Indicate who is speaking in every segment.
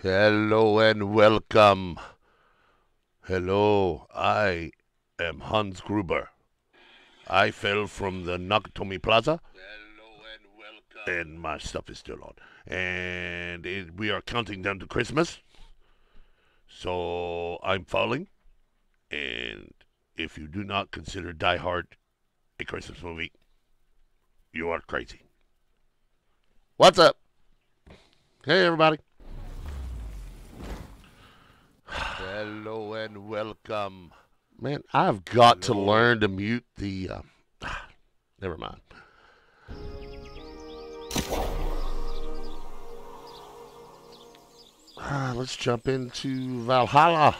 Speaker 1: Hello and welcome. Hello, I am Hans Gruber. I fell from the Nakatomi Plaza. Hello and welcome. And my stuff is still on. And it, we are counting down to Christmas. So I'm falling. And if you do not consider Die Hard a Christmas movie, you are crazy. What's up? Hey, everybody. Hello and welcome. Man, I've got to learn to mute the. Uh, never mind. Uh, let's jump into Valhalla.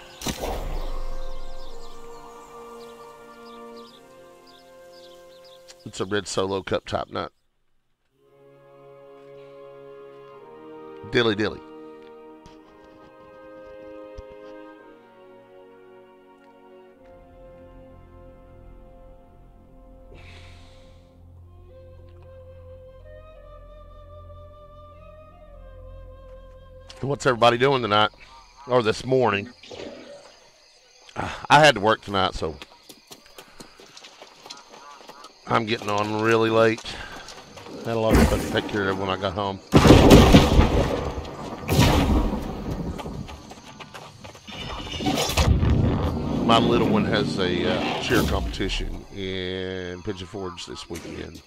Speaker 1: It's a red solo cup top nut. Dilly dilly. What's everybody doing tonight? Or this morning? I had to work tonight, so I'm getting on really late. Had a lot of stuff to take care of when I got home. My little one has a uh, cheer competition in Pigeon Forge this weekend.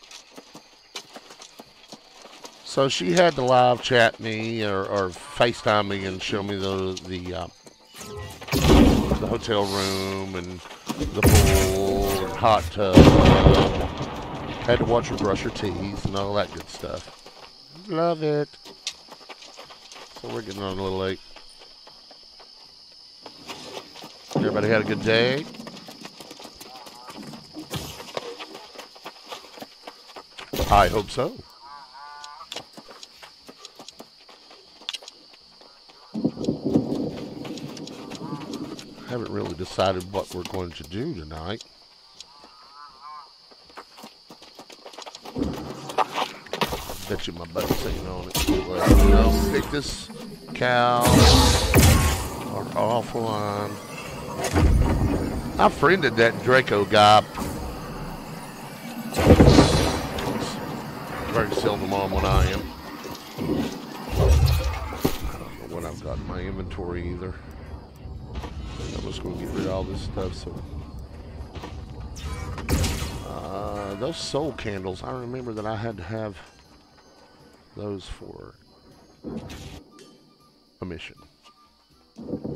Speaker 1: So she had to live chat me or, or FaceTime me and show me the the, uh, the hotel room and the pool and hot tub. Had to watch her brush her teeth and all that good stuff. Love it. So we're getting on a little late. Everybody had a good day. I hope so. Haven't really decided what we're going to do tonight. Bet you my butt's ain't on it. Well, pick this cow or offline. I friended that Draco guy. Very seldom on when I am. I don't know what I've got in my inventory either. Just gonna get rid of all this stuff. So, uh, those soul candles. I remember that I had to have those for a mission.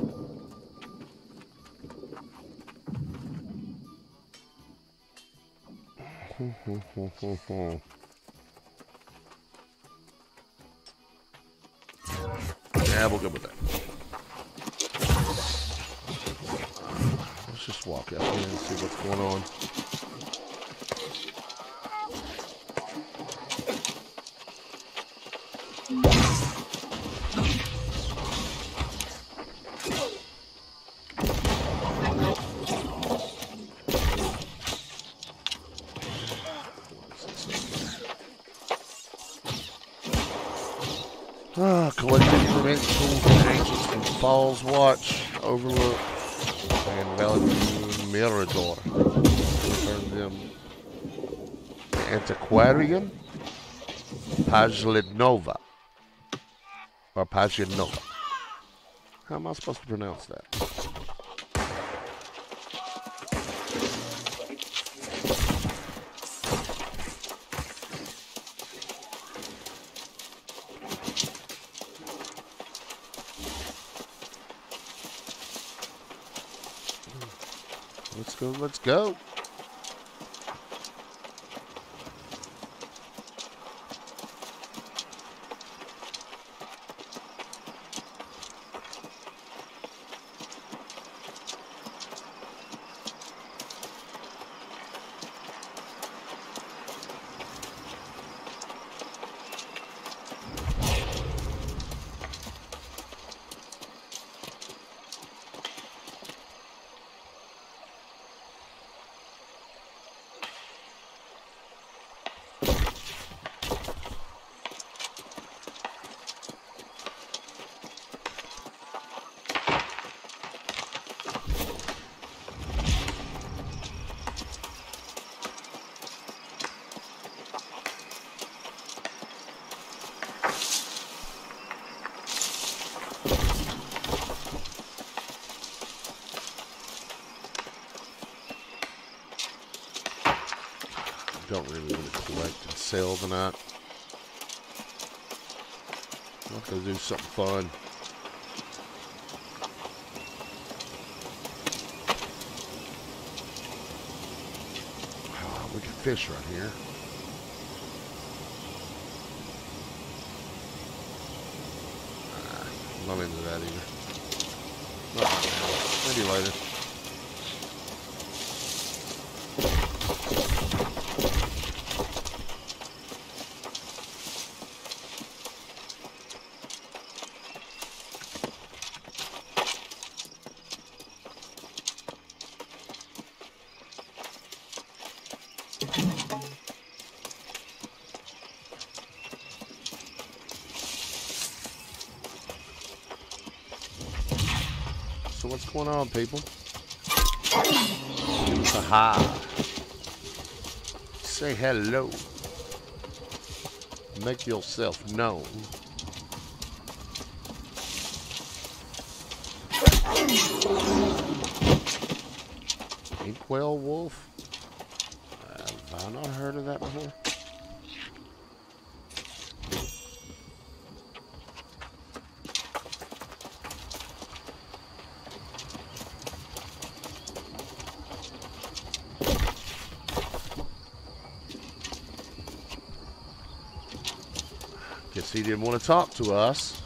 Speaker 1: yeah, we'll go with that. Walk out here and see what's going on. Ah, information from ancients and Falls Watch, Overlook, and Value Mirador. Antiquarian Pajlinova or Pajlinova. How am I supposed to pronounce that? Let's go. Sale tonight. Let's go do something fun. Oh, we can fish right here. Ah, I'm not into that either. Not right now. Maybe later. So what's going on, people? Aha. Say hello. Make yourself known. Inkwell wolf? Have I not heard of that before? He didn't want to talk to us.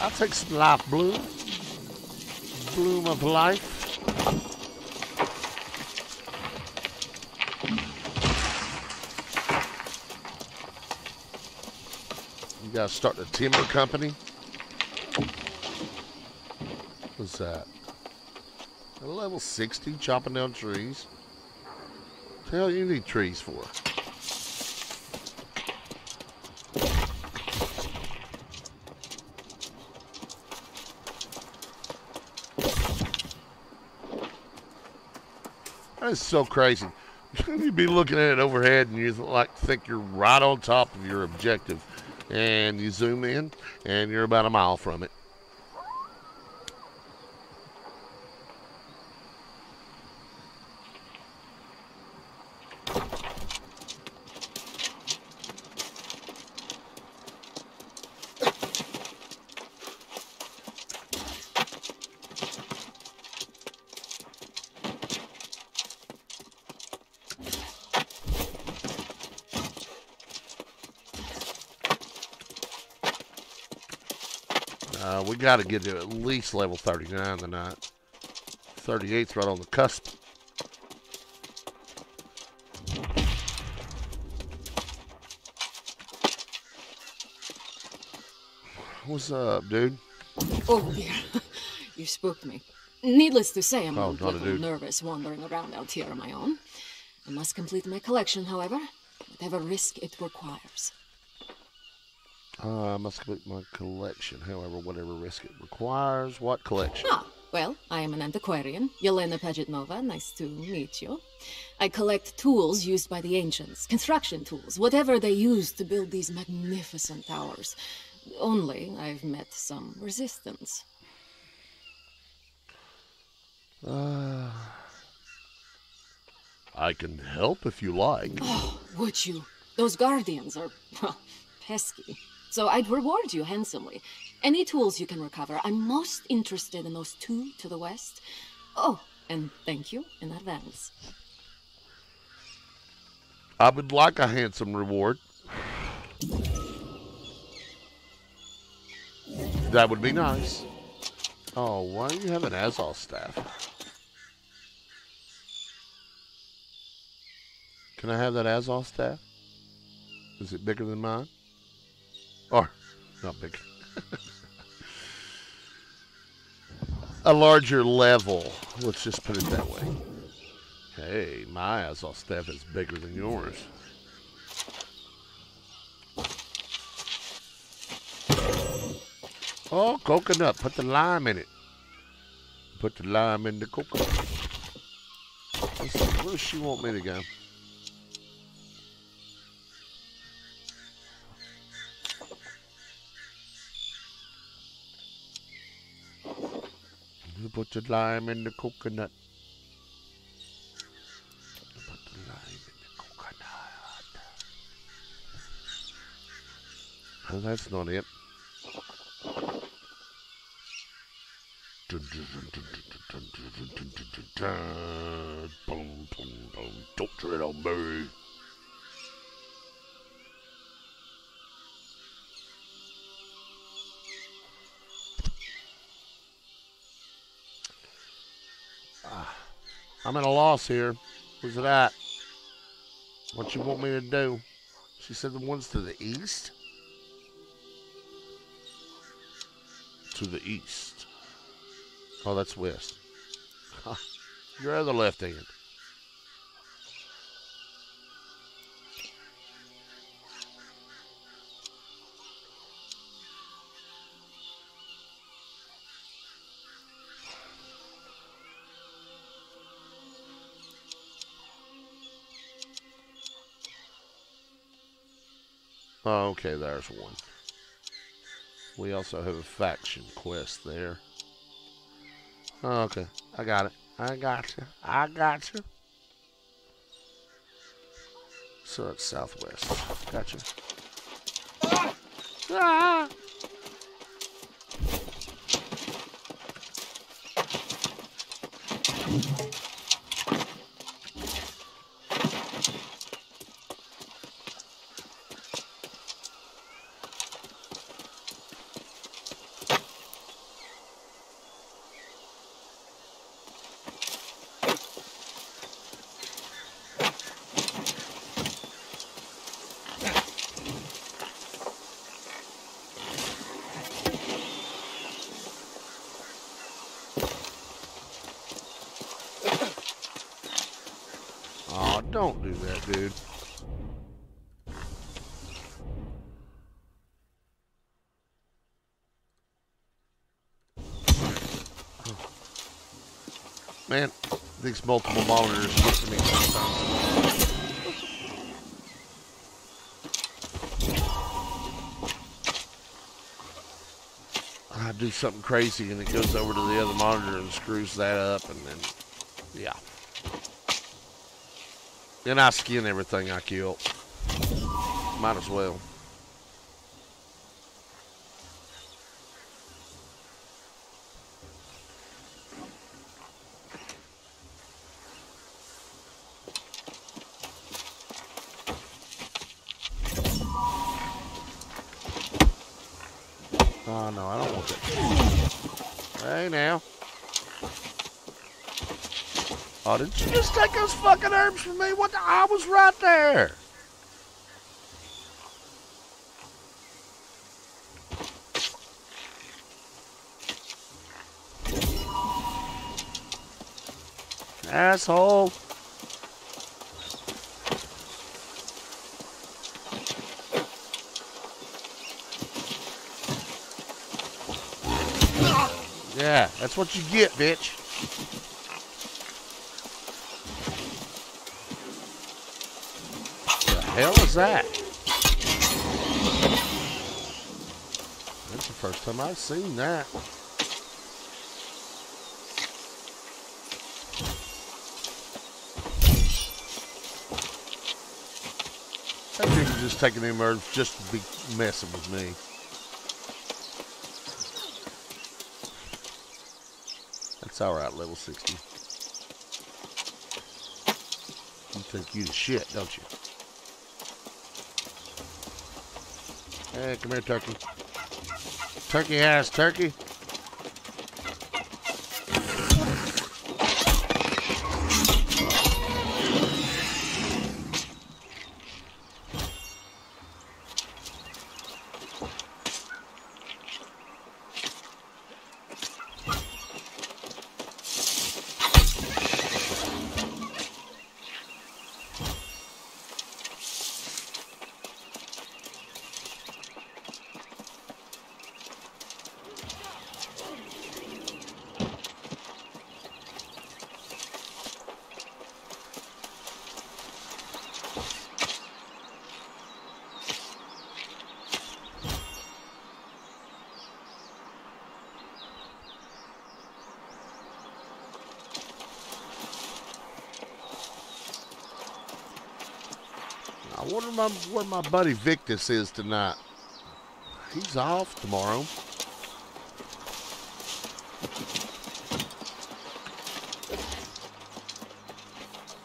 Speaker 1: I'll take some life bloom. Bloom of life. You gotta start a timber company. What's that? At level 60, chopping down trees. What the hell you need trees for? That is so crazy. You'd be looking at it overhead and you like think you're right on top of your objective. And you zoom in and you're about a mile from it. Uh, we got to get to at least level 39 tonight. 38's right on the cusp. What's up, dude?
Speaker 2: Oh, dear. you spooked me. Needless to say, I'm
Speaker 1: Oh,
Speaker 2: a little nervous wandering around out here on my own. I must complete my collection, however, whatever risk it requires.
Speaker 1: Uh, I must complete my collection, however, whatever risk it requires. What collection?
Speaker 2: Ah, well, I am an antiquarian. Yelena Pagetnova, nice to meet you. I collect tools used by the ancients, construction tools, whatever they used to build these magnificent towers. Only I've met some resistance.
Speaker 1: Uh, I can help if you like.
Speaker 2: Oh, would you? Those guardians are, well, pesky. So I'd reward you handsomely. Any tools you can recover. I'm most interested in those two to the west. Oh, and thank you in advance.
Speaker 1: I would like a handsome reward. That would be nice. Oh, why do you have an Azoth staff? Can I have that Azoth staff? Is it bigger than mine? Or, not big. a larger level. Let's just put it that way. Hey, my Azoth staff is bigger than yours. Oh, coconut. Put the lime in it. Put the lime in the coconut. Where does she want me to go? Put the lime in the coconut. Oh, that's not it. Dun, dun, dun, dun, dun, I'm at a loss here. Where's it at? What you want me to do? She said the ones to the east? To the east. Oh, that's west. Huh. Your other left hand. Okay, there's one. We also have a faction quest there. Okay, I got it. I got you. I got you. So it's southwest. Gotcha. Ah! Oh, don't do that, dude. Man, these multiple monitors get to me sometimes. I do something crazy and it goes over to the other monitor and screws that up and then, yeah. Then I skin everything I kill. Might as well. Oh no, I don't want that. Hey now. Oh, did you just take those fucking herbs for me? What the? I was right there. Asshole. Yeah, that's what you get, bitch. Hell is that? That's the first time I've seen that. That dude just taking them herbs just to be messing with me. That's alright, level 60. You think you the shit, don't you? Hey, come here, turkey. Turkey ass turkey. Wonder my, where my buddy Victus is tonight. He's off tomorrow.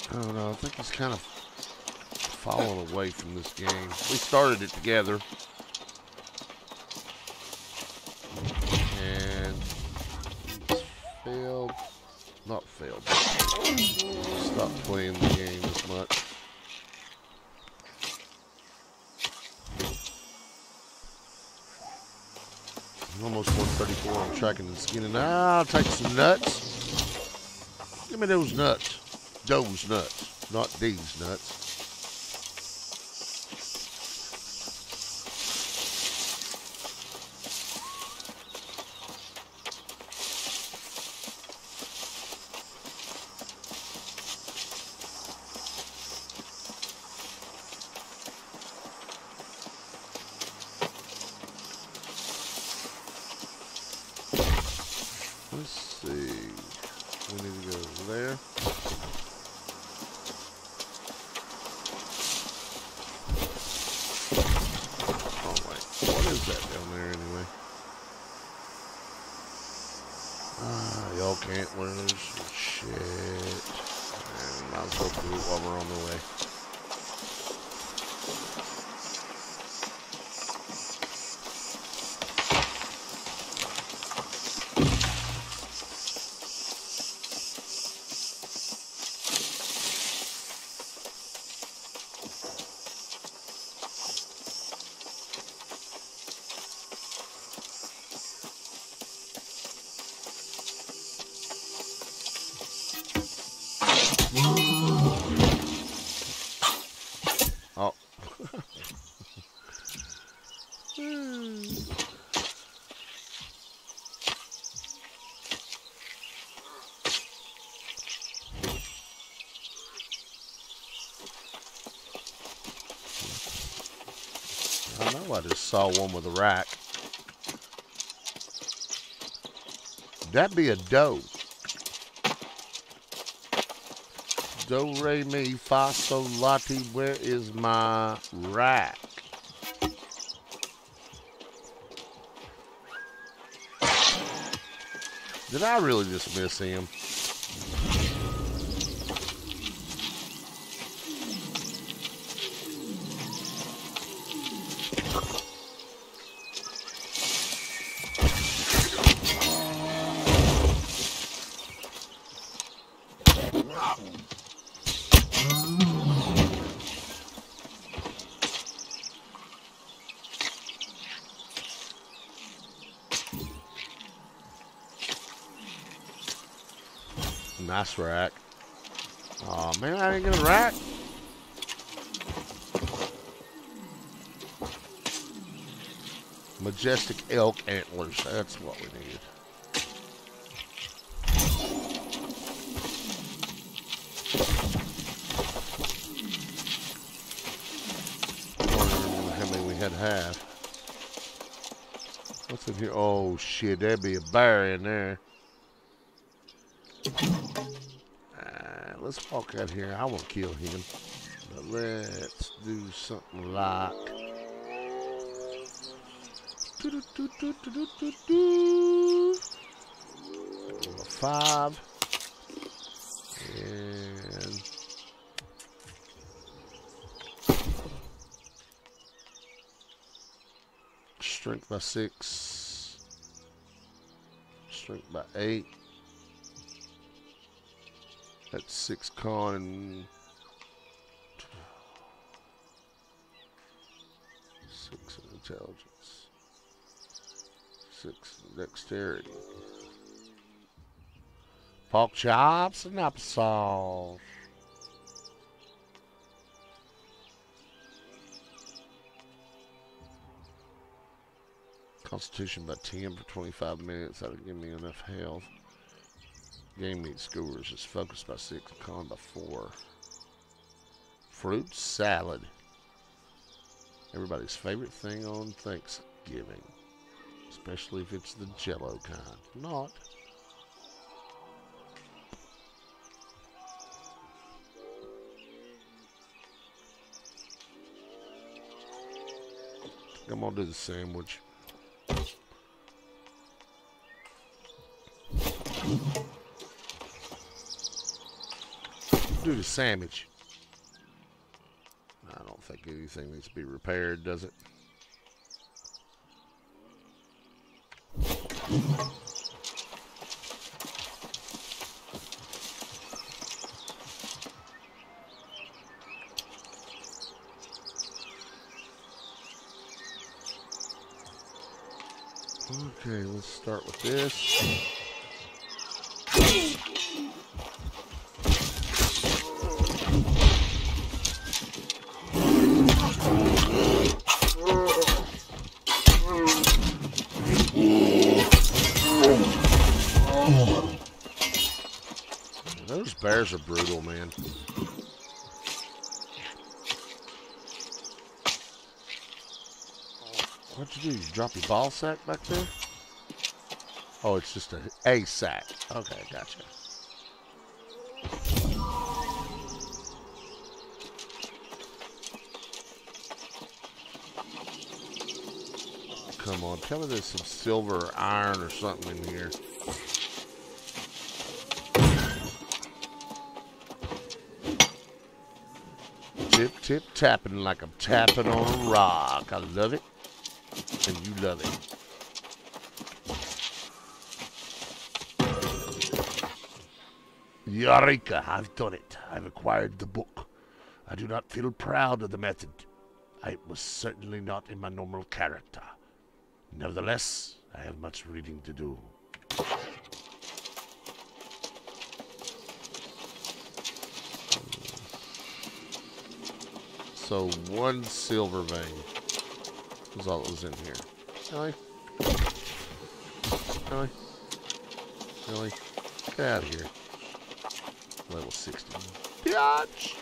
Speaker 1: I don't know. I think he's kind of fallen away from this game. We started it together. Tracking and skinning. I'll take some nuts. Give me those nuts. Those nuts, not these nuts. Let's see. We need to go there. Oh wait, what is that down there anyway? Ah, y'all can't lose. Shit. Man, might as well do it while we're on the way. Oh. I know I just saw one with a rack. That'd be a doe. Do, re, mi, fa, sol, la, ti. Where is my rack? Did I really just miss him? Nice rack. Oh man, I didn't get a rack. Majestic elk antlers. That's what we need. Had. What's in here? Oh shit, there'd be a bear in there. Let's walk out here. I want to kill him. But let's do something like. Number five. And. Strength by six. Strength by eight. That's six con and six intelligence, six dexterity. Pork chops and applesauce. Constitution by 10 for 25 minutes. That'll give me enough health. Game meat scores is focused by six, con by four. Fruit salad. Everybody's favorite thing on Thanksgiving. Especially if it's the jello kind. Not. I'm gonna do the sandwich. Do the sandwich. I don't think anything needs to be repaired, does it? Okay, let's start with this. Those bears are brutal, man. What'd you do? You drop your ball sack back there? Oh, it's just a, a sack. Okay, gotcha. Come on, tell me there's some silver or iron or something in here. Tip, tapping like I'm tapping on a rock. I love it and you love it. Eureka! I've done it. I've acquired the book. I do not feel proud of the method. I was certainly not in my normal character. Nevertheless, I have much reading to do. So, one silver vein was all that was in here. Really? Really? Really? Get out of here. Level 60. Biatch!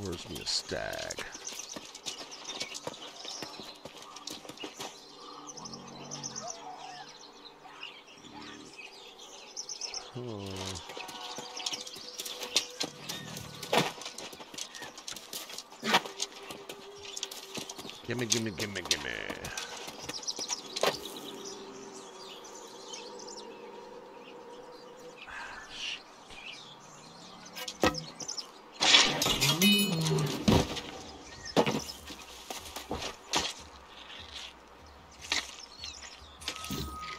Speaker 1: Where's me a stag? Gimme, gimme, gimme, gimme.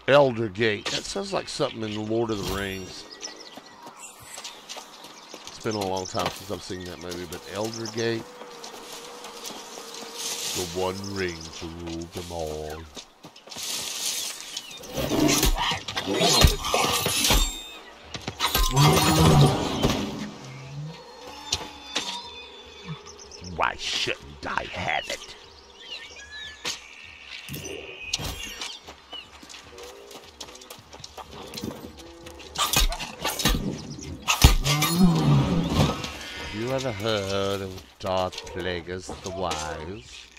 Speaker 1: Elder Gate. That sounds like something in the Lord of the Rings. It's been a long time since I've seen that movie, but Elder Gate the one ring to rule them all. Why shouldn't I have it? you ever heard of Darth Plagueis the Wise?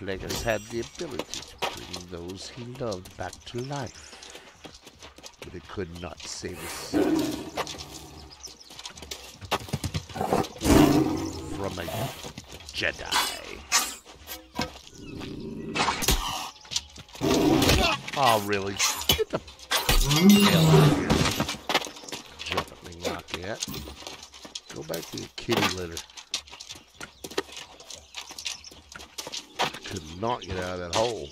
Speaker 1: Plagueis had the ability to bring those he loved back to life, but it could not save his soul from a Jedi. Oh, really? Get the hell out of here. Jump at not yet. Go back to your kitty litter. could not get out of that hole.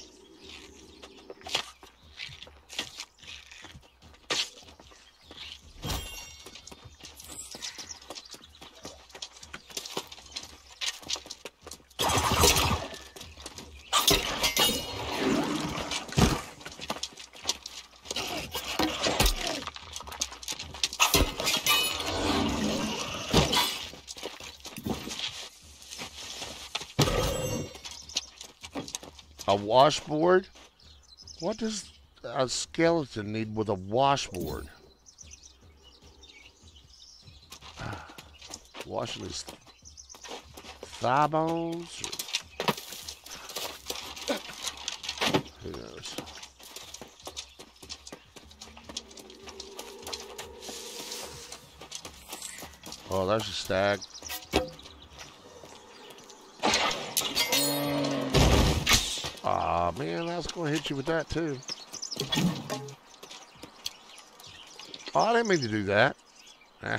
Speaker 1: A washboard? What does a skeleton need with a washboard? Washing his thigh bones? Who knows? Oh, there's a stag. Man, I was going to hit you with that, too. Oh, I didn't mean to do that. Eh,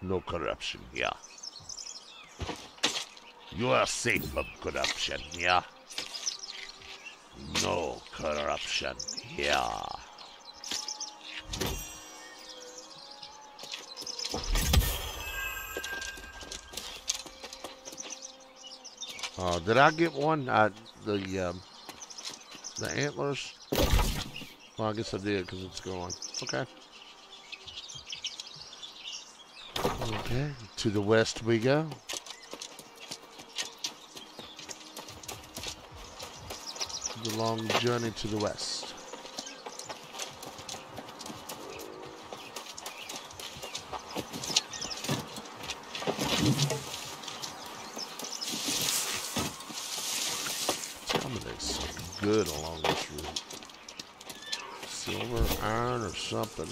Speaker 1: no corruption, yeah. You are safe from corruption, yeah? No corruption, yeah. Uh, did I get one? I, the um, the antlers. Well, I guess I did because it's gone. Okay. Okay, to the west we go. The long journey to the west. Good along this route. Silver, iron, or something.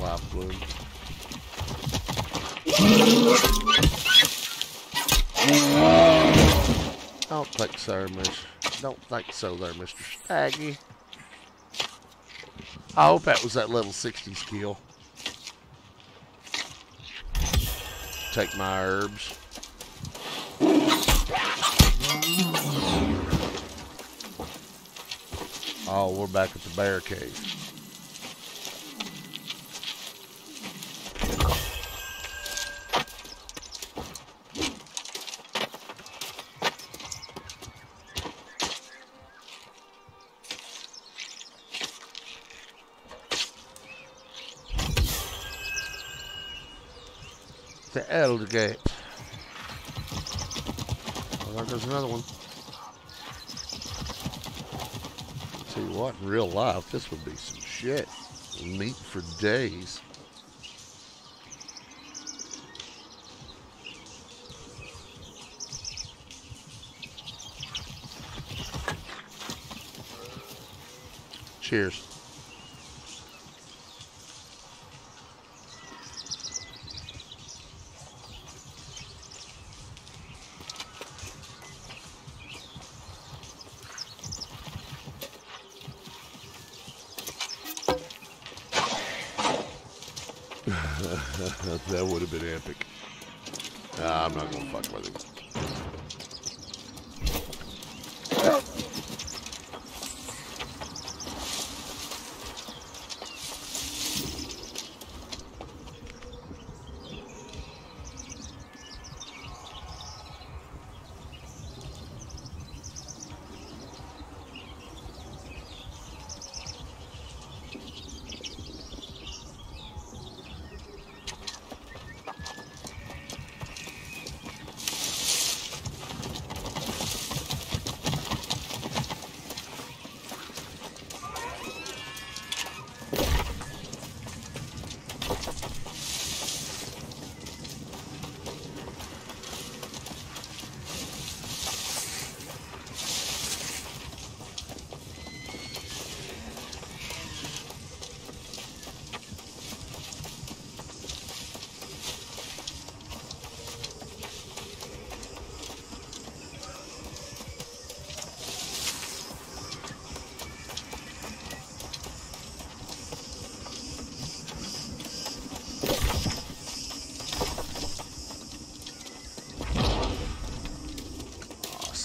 Speaker 1: Lifebloom. Don't think so, Miss. Don't think so there, Mr. Staggy. I hope that was that level 60 skill. Take my herbs. Oh, we're back at the barricade. The Elder Gate. Well, there goes another one. Tell you what, in real life, this would be some shit. Meat for days. Cheers. that would have been epic. Nah, I'm not gonna fuck with it.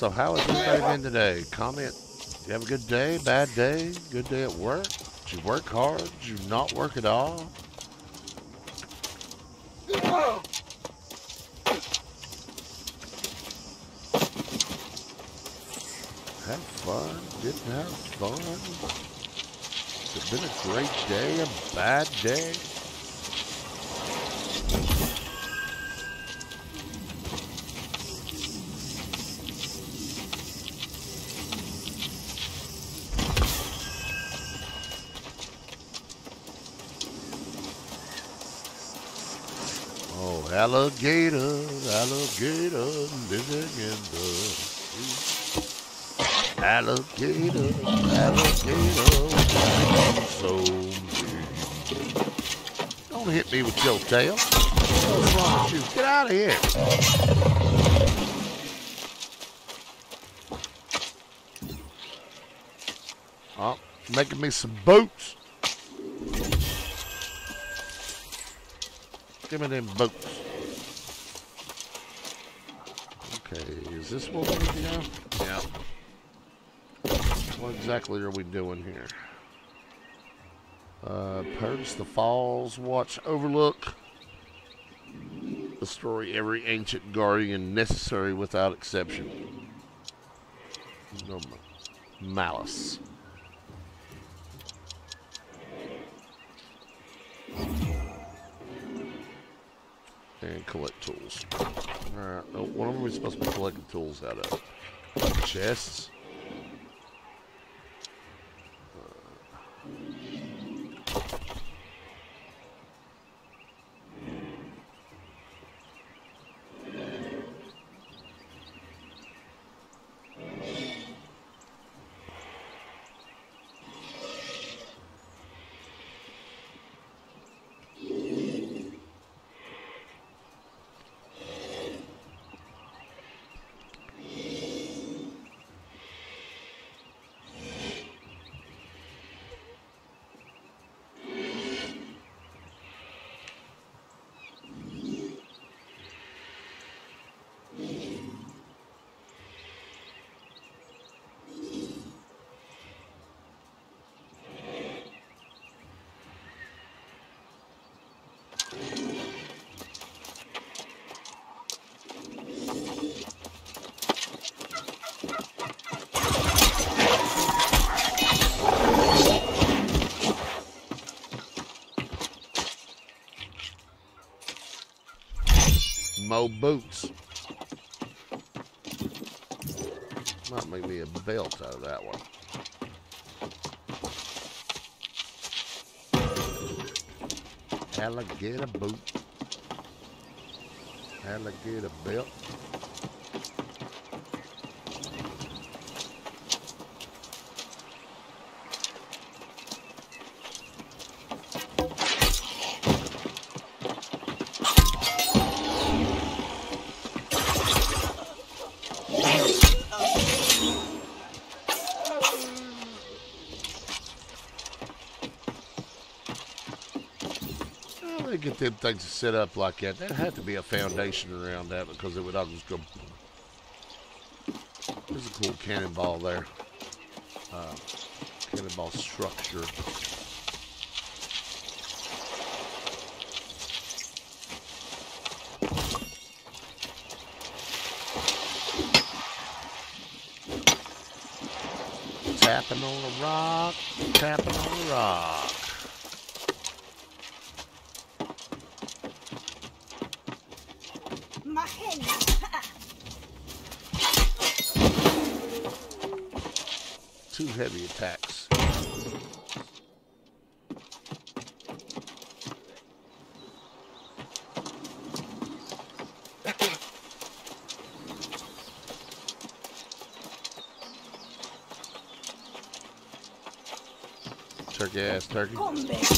Speaker 1: So how has everybody been today? Comment. Did You have a good day, bad day, good day at work? Did you work hard? Did you not work at all? Have fun? Didn't have fun? It's been a great day, a bad day? Alligator, alligator living in the sea. Alligator, alligator, so mean. Don't hit me with your tail. What's wrong with you? Get out of here. Oh, making me some boots. Give me them boots. Okay, is this what we need? Yeah. What exactly are we doing here? Uh, purge the falls, watch, overlook. Destroy every ancient guardian necessary without exception. No malice. And collect tools. Alright, oh, what are we supposed to be collecting tools out of? Chests? Mo boots. Might make me a belt out of that one. Alligator boot. Alligator belt. How they get them things to set up like that? There had to be a foundation around that because it would all just go. There's a cool cannonball there. Uh, cannonball structure. Tapping on the rock, tapping on the rock.
Speaker 3: My hand.
Speaker 1: Attacks. Turkey ass turkey.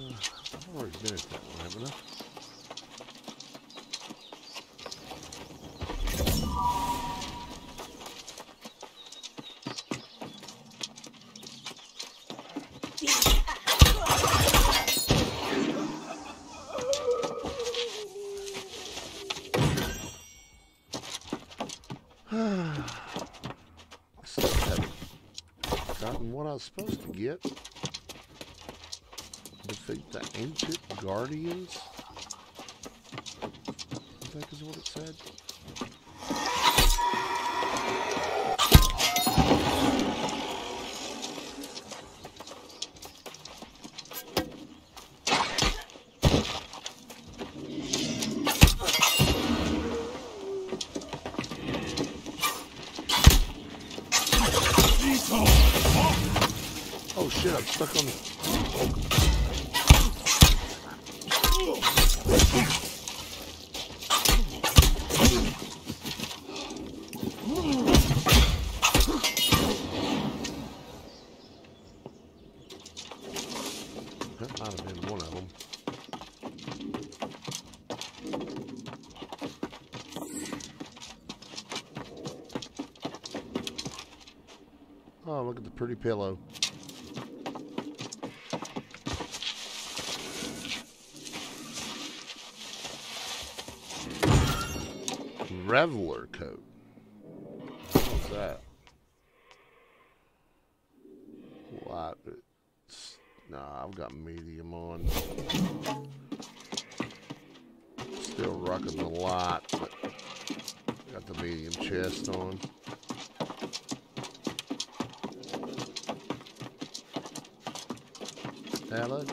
Speaker 1: I've already been at that one, haven't I? gotten what I was supposed to get. Ancient Guardians? I think is what it said. pretty pillow. Reveler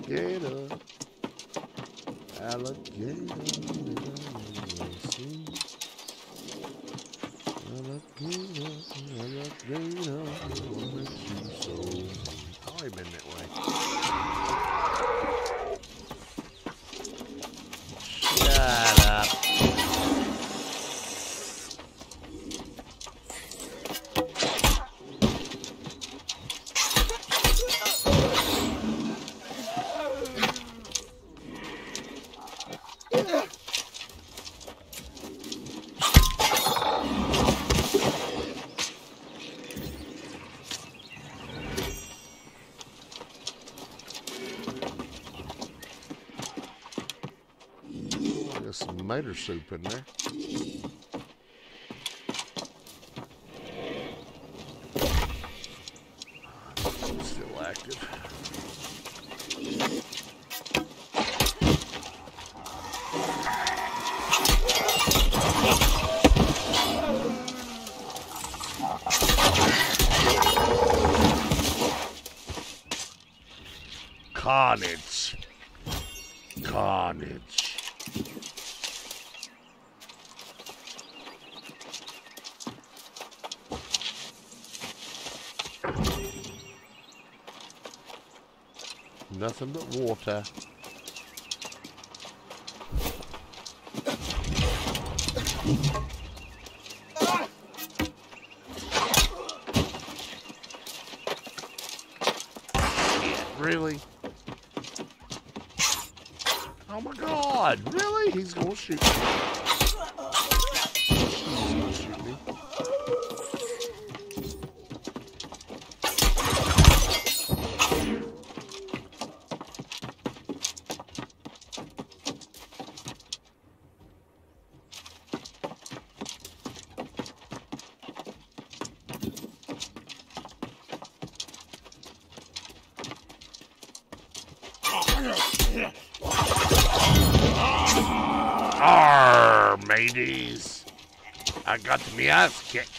Speaker 1: alligator, alligator. tomato soup in there. some water. mateys. I got me ass kicked.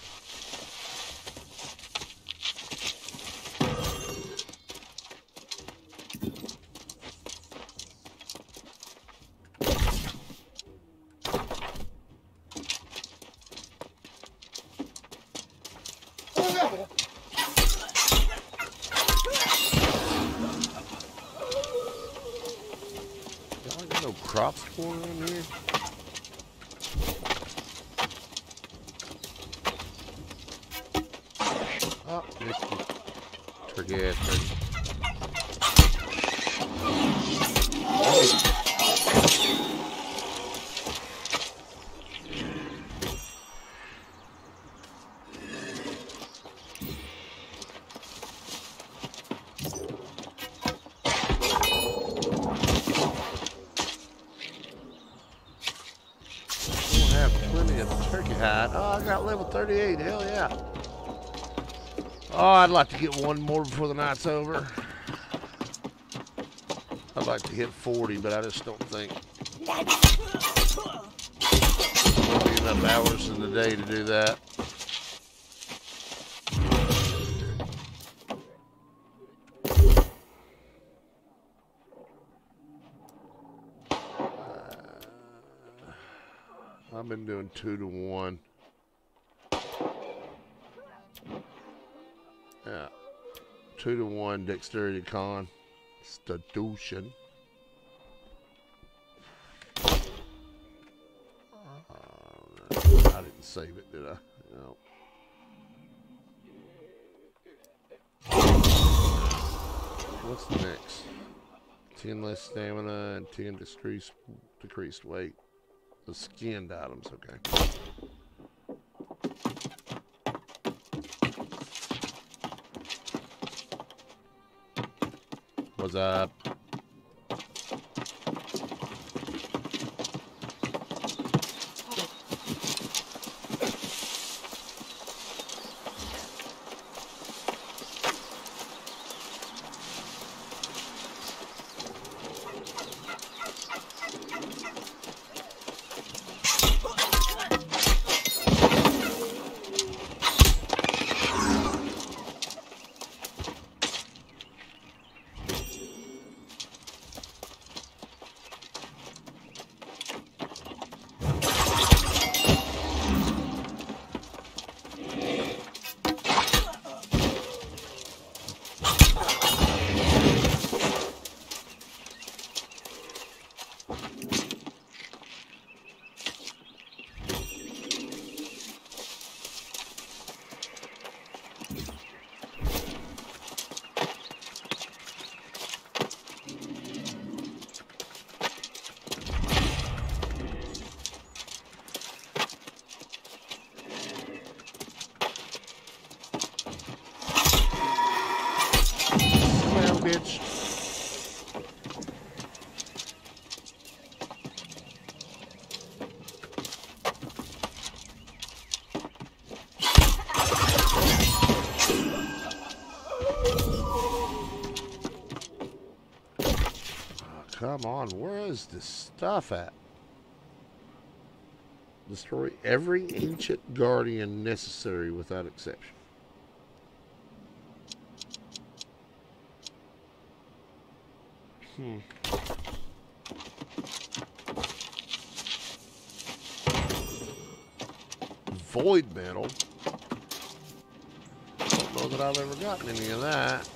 Speaker 1: Get one more before the night's over. I'd like to hit 40, but I just don't think enough hours in the day to do that. Uh, I've been doing two to one. Two to one dexterity con. Stadution. I didn't save it, did I? No. What's the next? 10 less stamina and 10 decreased, decreased weight. The skinned items, okay. What's up? Well, bitch. Oh, come on, where is this stuff at? Destroy every ancient guardian necessary without exception. Hmm. Void metal. Don't know that I've ever gotten any of that.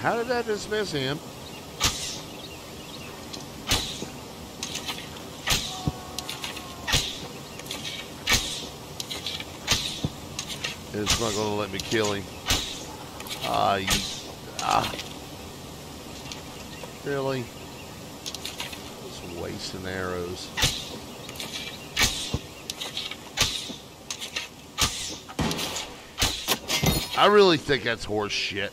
Speaker 1: How did that dismiss him? It's not going to let me kill him. Ah, you, ah. Really? Just wasting arrows. I really think that's horse shit.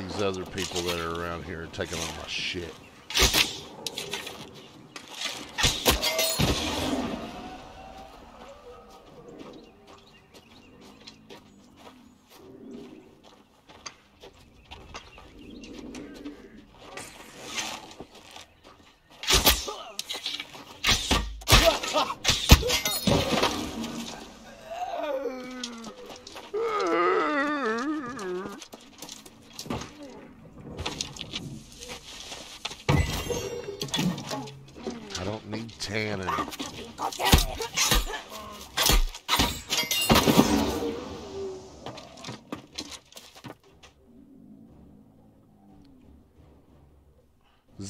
Speaker 1: these other people that are around here taking all my shit.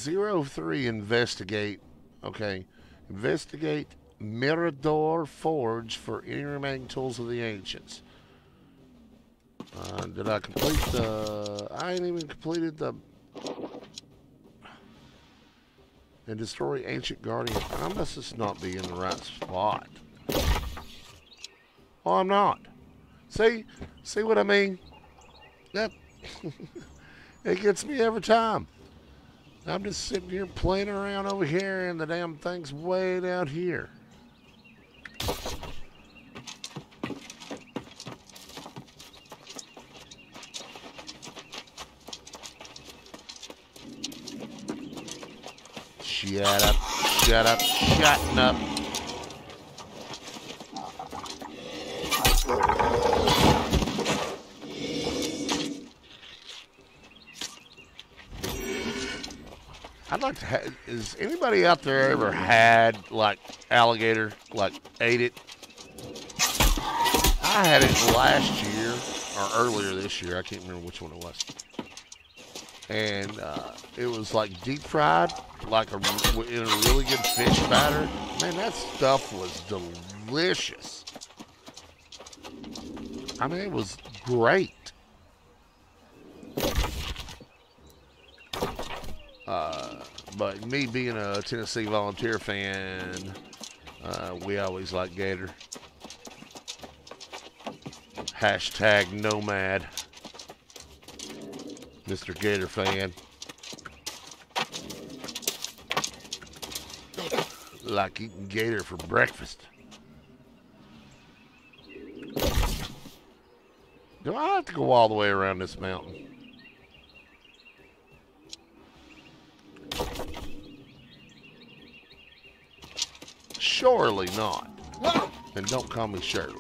Speaker 1: Zero three investigate. Okay, investigate Mirador Forge for any remaining tools of the ancients. Uh, did I complete the? I ain't even completed the. And destroy ancient guardian. I must just not be in the right spot. Oh, I'm not. See, see what I mean? Yep. it gets me every time. I'm just sitting here playing around over here and the damn thing's way down here. Shut up, shut up, shutting up. I'd like to have, is anybody out there ever had like alligator, like ate it? I had it last year or earlier this year. I can't remember which one it was. And uh, it was like deep fried, like a, in a really good fish batter. Man, that stuff was delicious. I mean, it was great. Uh, but me being a Tennessee Volunteer fan, uh, we always like Gator. Hashtag Nomad. Mr. Gator fan. Like eating gator for breakfast. Do I have to go all the way around this mountain? Surely not. And don't call me Shirley.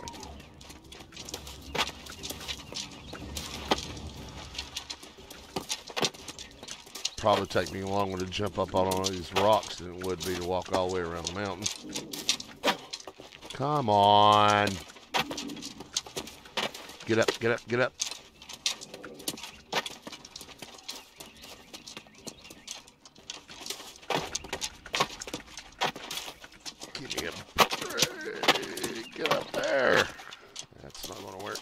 Speaker 1: Probably take me longer to jump up on all these rocks than it would be to walk all the way around the mountain. Come on. Get up, get up, get up. him. Hey, get up there. That's not going to work.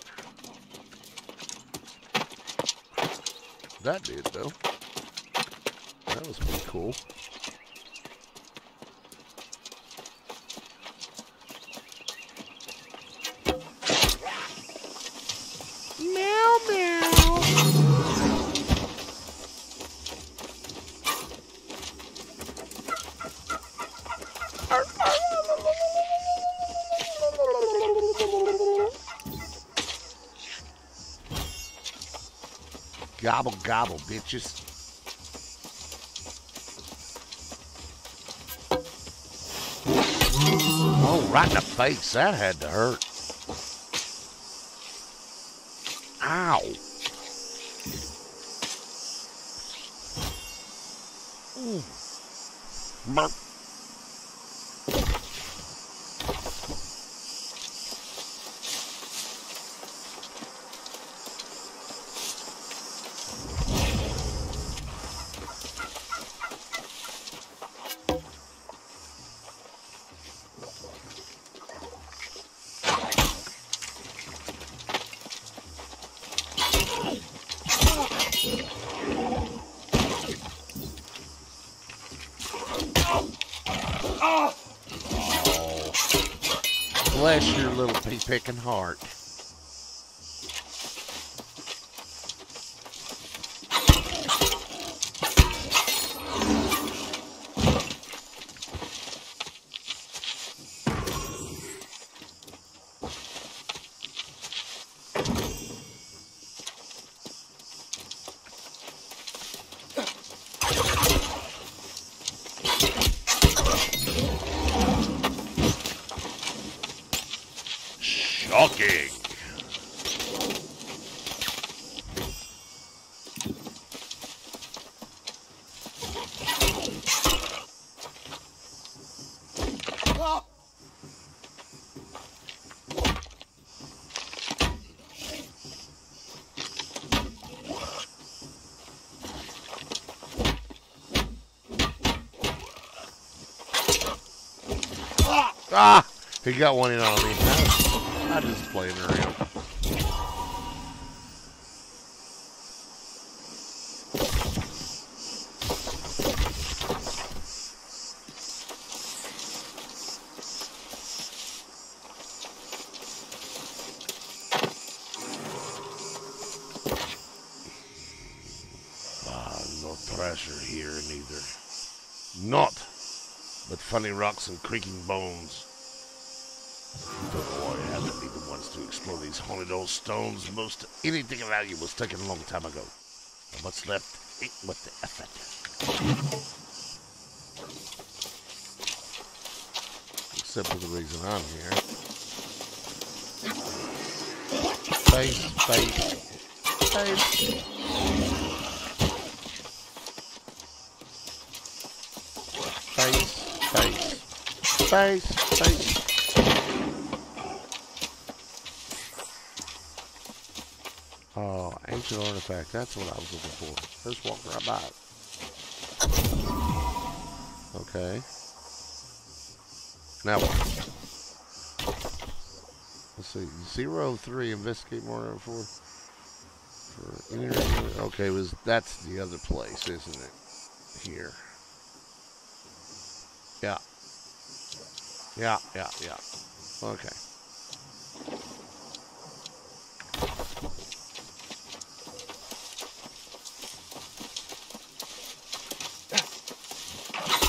Speaker 1: That did, though. That was pretty cool. Meow, meow. Gobble, bitches. Oh, right in the face. That had to hurt. Ow. Picking heart. Shocking. Ah! He got one in on me. I'm just playing around. Ah, no treasure here neither. Not, but funny rocks and creaking bones. To explore these haunted old stones. Most anything of value was taken a long time ago. And what's left ain't worth the effort. Except for the reason I'm here. Face, face. Face, face, face, face. Oh, artifact. That's what I was looking for. Let's walk right by it. Okay. Now what? Let's see. Zero three. Investigate more four. For okay, was that's the other place, isn't it? Here. Yeah. Yeah, yeah, yeah. Okay.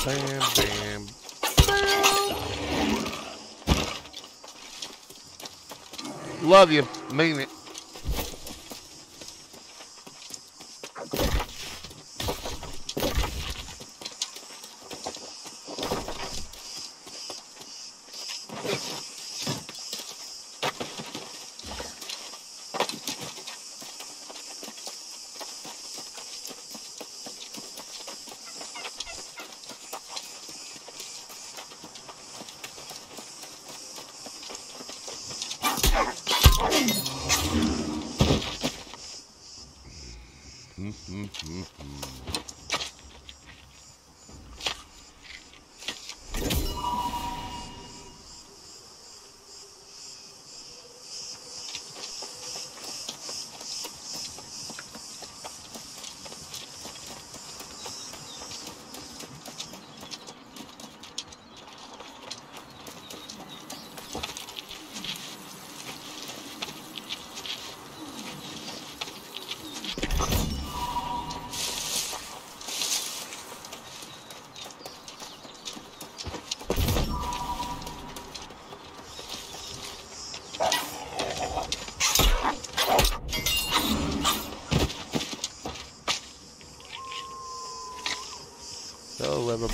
Speaker 1: Bam, bam. Love you. Mean it.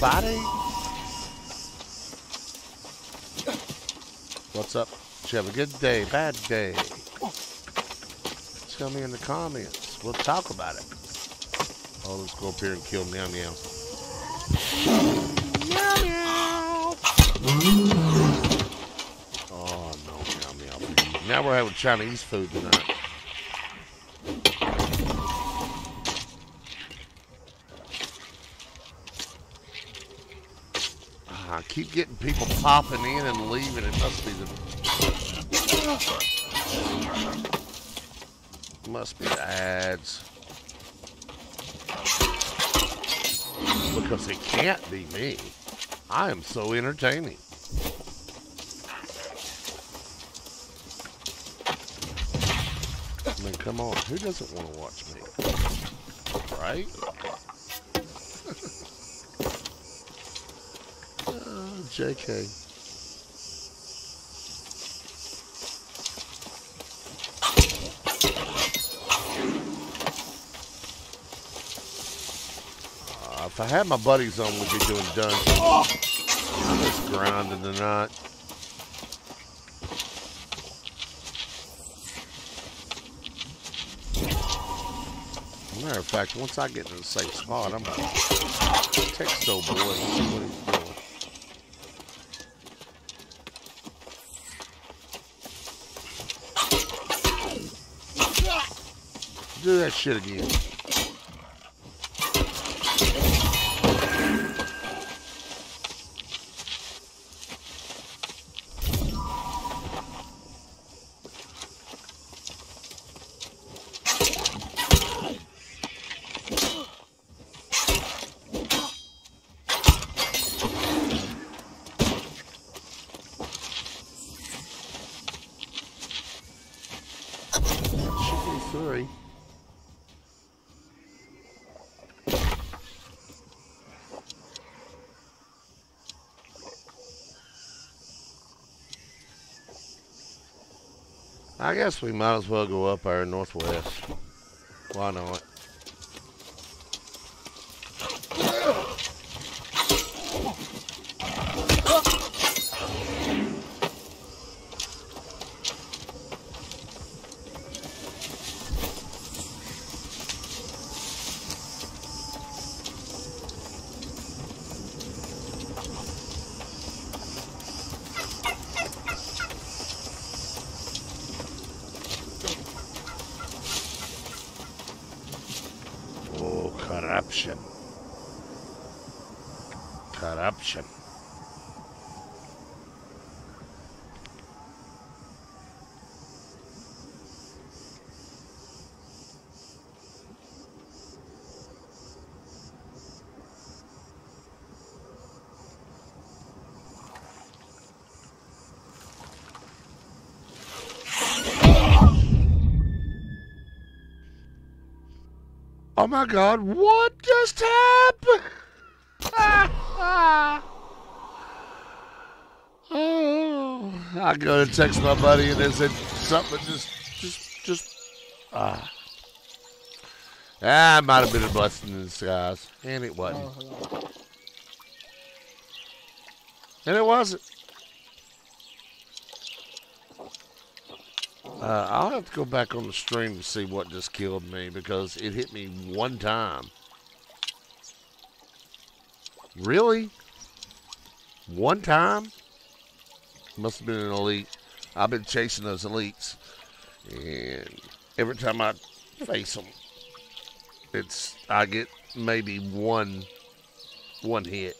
Speaker 1: Everybody. What's up? Did you have a good day, bad day? Tell me in the comments. We'll talk about it. Oh, let's go up here and kill Meow Meow. Meow Meow! Oh, no, Meow Meow. Now we're having Chinese food tonight. I keep getting people popping in and leaving. It must be the must be the ads. Because it can't be me. I am so entertaining. I mean, come on. Who doesn't want to watch me? Right? JK. Uh, if I had my buddies on, we'd be doing dungeons. I'm just grinding. Matter of fact, once I get in a safe spot, I'm gonna text old boy and see what he's doing. Do that shit again. Should I guess we might as well go up our northwest. Why not? Oh, corruption. Corruption. Oh my god, what just happened? oh, I go to text my buddy and they said something just, just, just, ah. Ah, might have been a blessing in disguise. And it wasn't. And it wasn't. Uh, I'll have to go back on the stream to see what just killed me because it hit me one time. Really? One time? Must have been an elite. I've been chasing those elites, and every time I face them, it's I get maybe one one hit.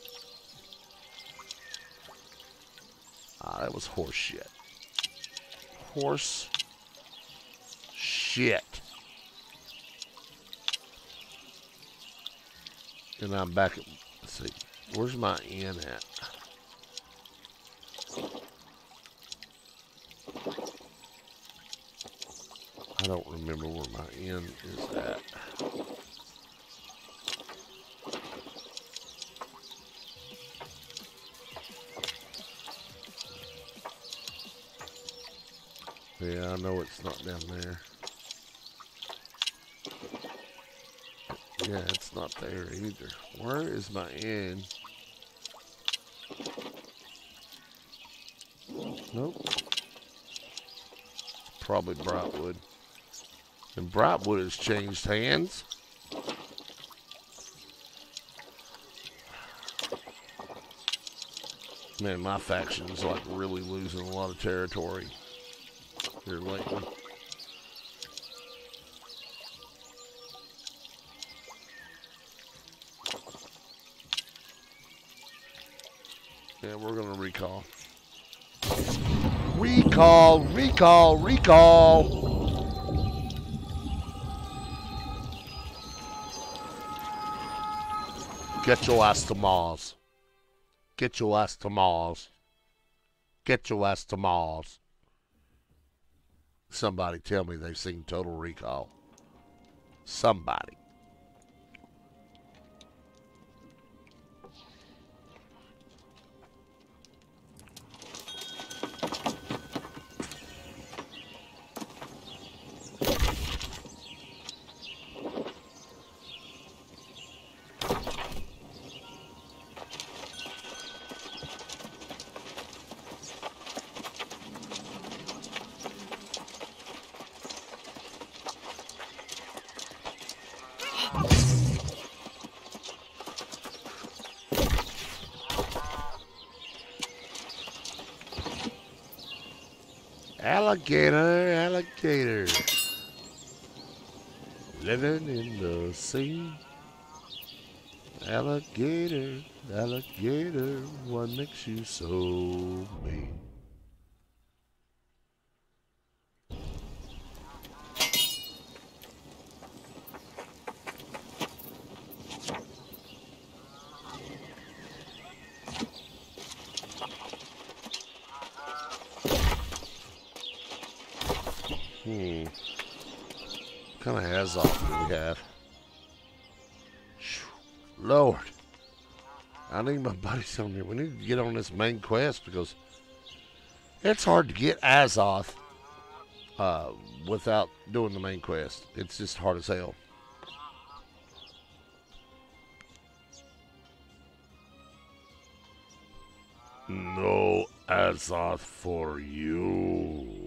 Speaker 1: Ah, that was horse shit. Horse shit. And I'm back at, let's see, where's my inn at? I don't remember where my inn is at. Yeah, I know it's not down there. Yeah, it's not there either. Where is my end? Nope. Probably Brightwood. And Brightwood has changed hands. Man, my faction is like really losing a lot of territory here lately. Recall, recall. Get your ass to Mars. Get your ass to Mars. Get your ass to Mars. Somebody tell me they've seen Total Recall. Somebody. Alligator, alligator. Living in the sea. Alligator, alligator, what makes you so buddies on. We need to get on this main quest because it's hard to get Azoth uh, without doing the main quest. It's just hard as hell. No Azoth for you.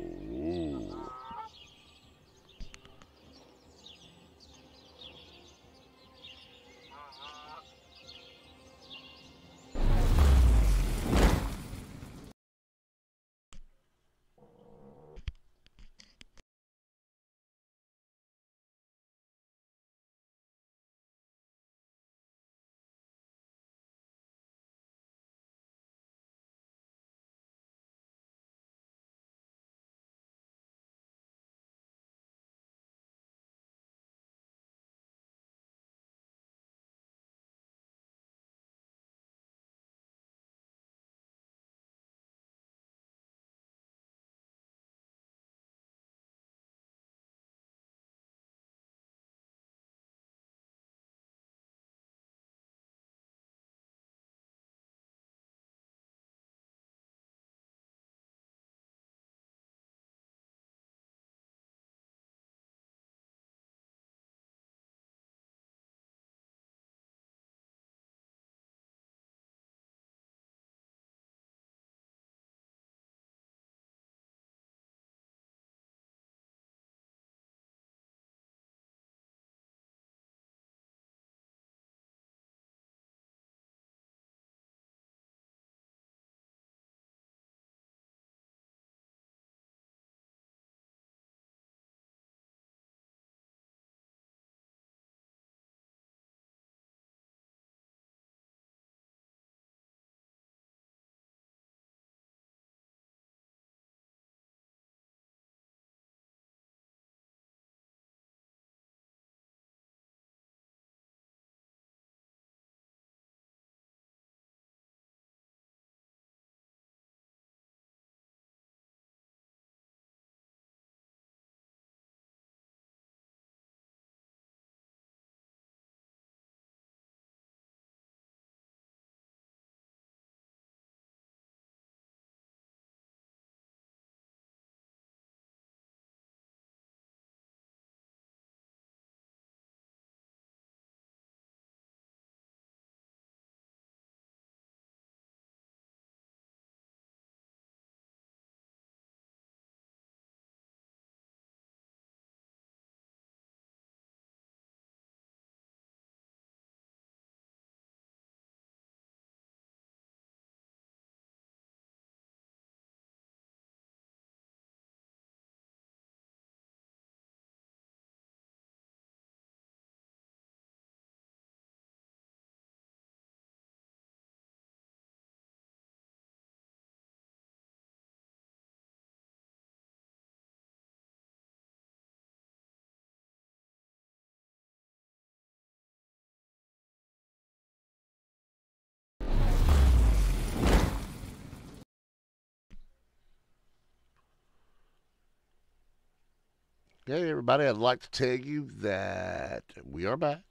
Speaker 1: Hey, everybody, I'd like to tell you that we are back.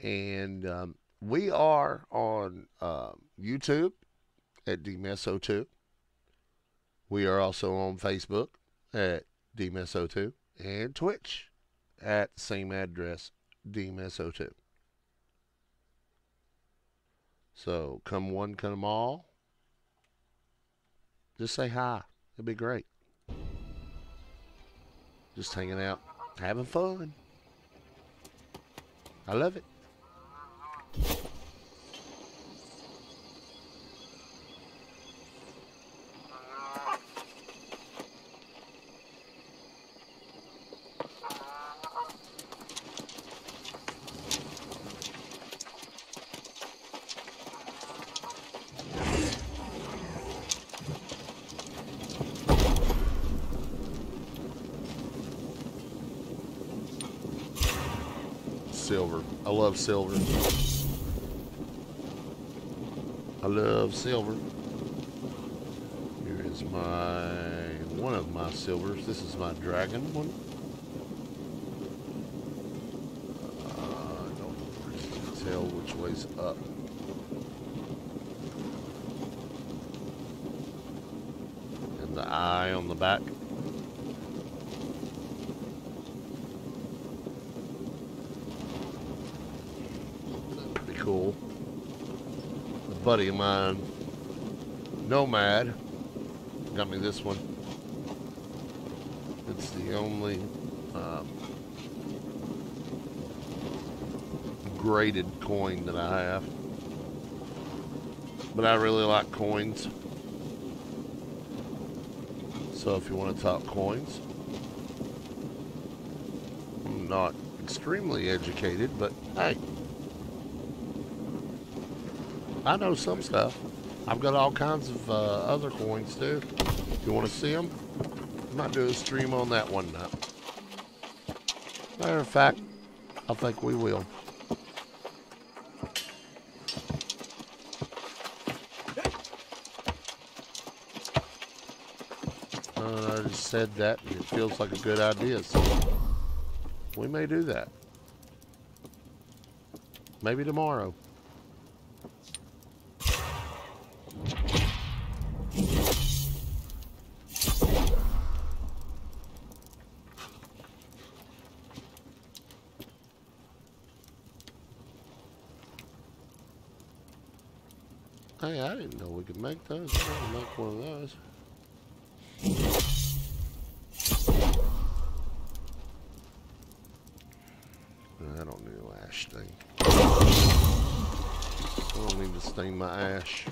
Speaker 1: And um, we are on uh, YouTube at Dmess02. We are also on Facebook at Dmess02 and Twitch at same address, Dmess02. So come one, come all. Just say hi. It'd be great. Just hanging out, having fun. I love it. silver. I love silver. I love silver. Here is my one of my silvers. This is my dragon one. Uh, I don't tell which way's up. And the eye on the back. cool. A buddy of mine, Nomad, got me this one. It's the only um, graded coin that I have. But I really like coins. So if you want to talk coins, I'm not extremely educated, but hey, I know some stuff. I've got all kinds of uh, other coins too. You want to see them, I might do a stream on that one now. Matter of fact, I think we will. Uh, I just said that, and it feels like a good idea, so we may do that. Maybe tomorrow. Hey, I didn't know we could make those. I one of those. I don't need no ash stain. I don't need to stain my ash.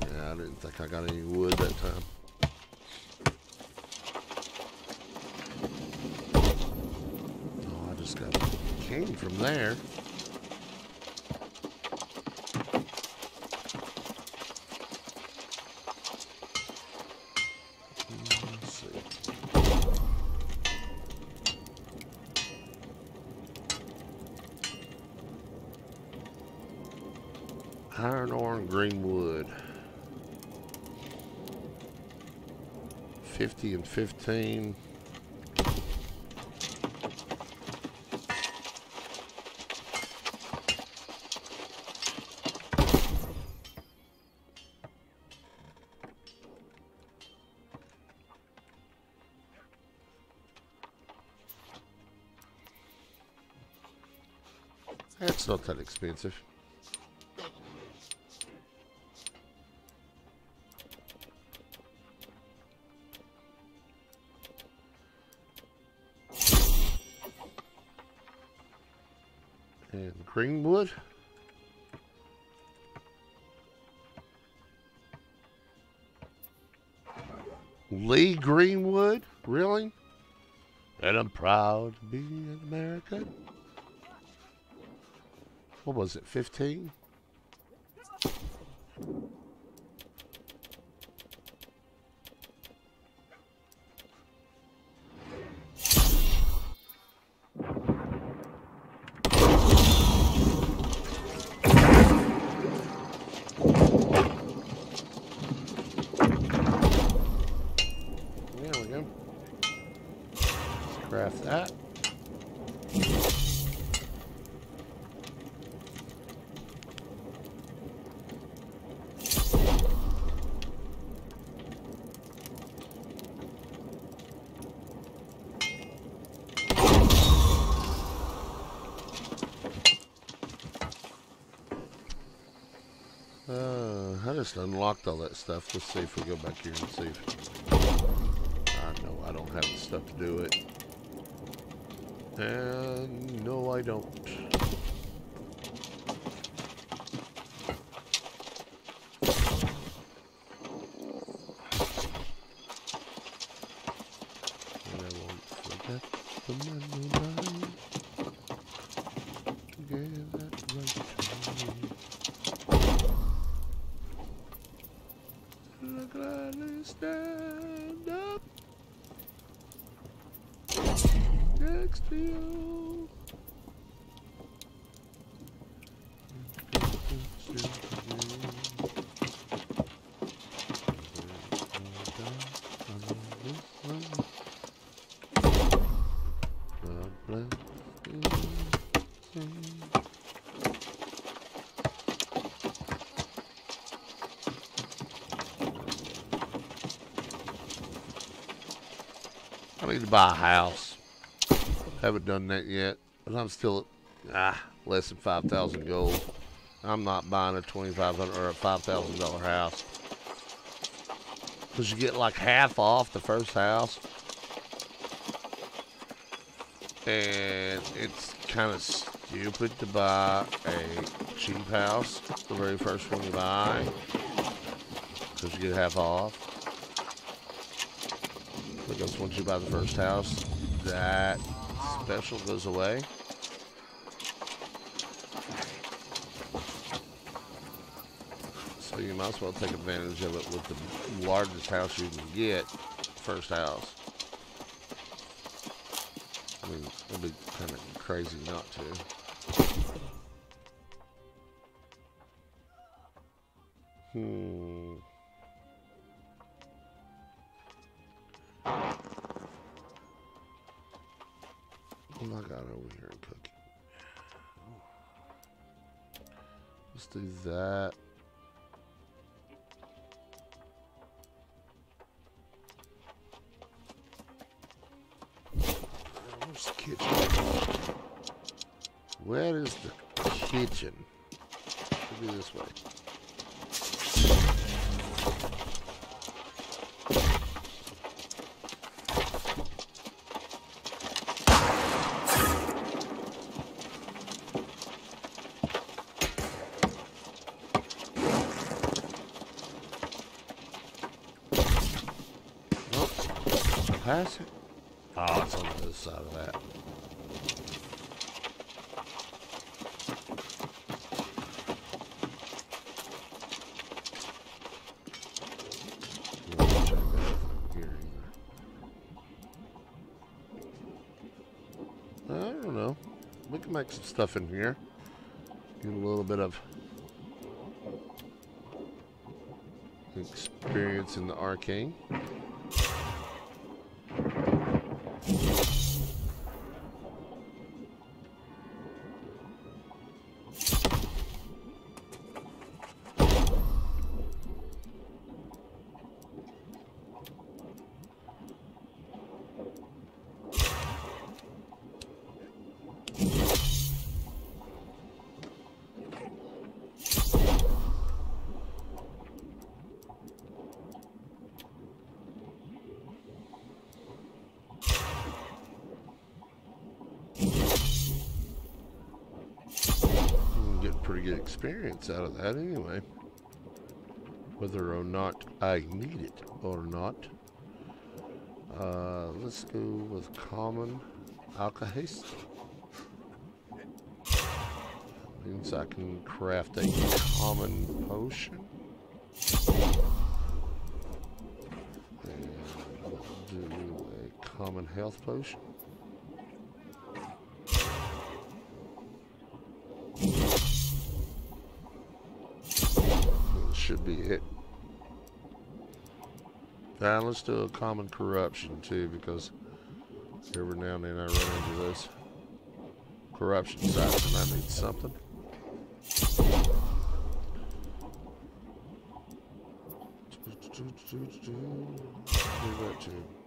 Speaker 1: Yeah, I didn't think I got any wood that time. Came from there. Iron ore and green wood. 50 and 15. It's not that expensive. And Greenwood. Lee Greenwood? Really? And I'm proud to be an American what was it, 15? Unlocked all that stuff. Let's see if we go back here and see if... I know I don't have the stuff to do it. And no, I don't. And I won't forget the memory. Gave that right to me. And I gladly stand up next to you. God bless you. I need to buy a house. Haven't done that yet, but I'm still at ah, less than 5,000 gold. I'm not buying a 2500 or a $5,000 house. Because you get like half off the first house. And it's kind of stupid to buy a cheap house, the very first one you buy. Because you get half off. Because once you buy the first house, that special goes away. So you might as well take advantage of it with the largest house you can get, first house. I mean, it'd be kind of crazy not to. Hmm. Got over here in cooking? Let's do that. Where's the kitchen? Where is the kitchen? Maybe this way. Nope. It. Oh, ah, it's on the other side of that. We'll check that over here either. I don't know. We can make some stuff in here. Get a little bit of experience in the arcane. Out of that anyway. Whether or not I need it or not. Uh, let's go with common alkahest. Means I can craft a common potion. And do a common health potion. Let's do a common corruption too because Every now and then I run into this corruption sites and I need something. that too.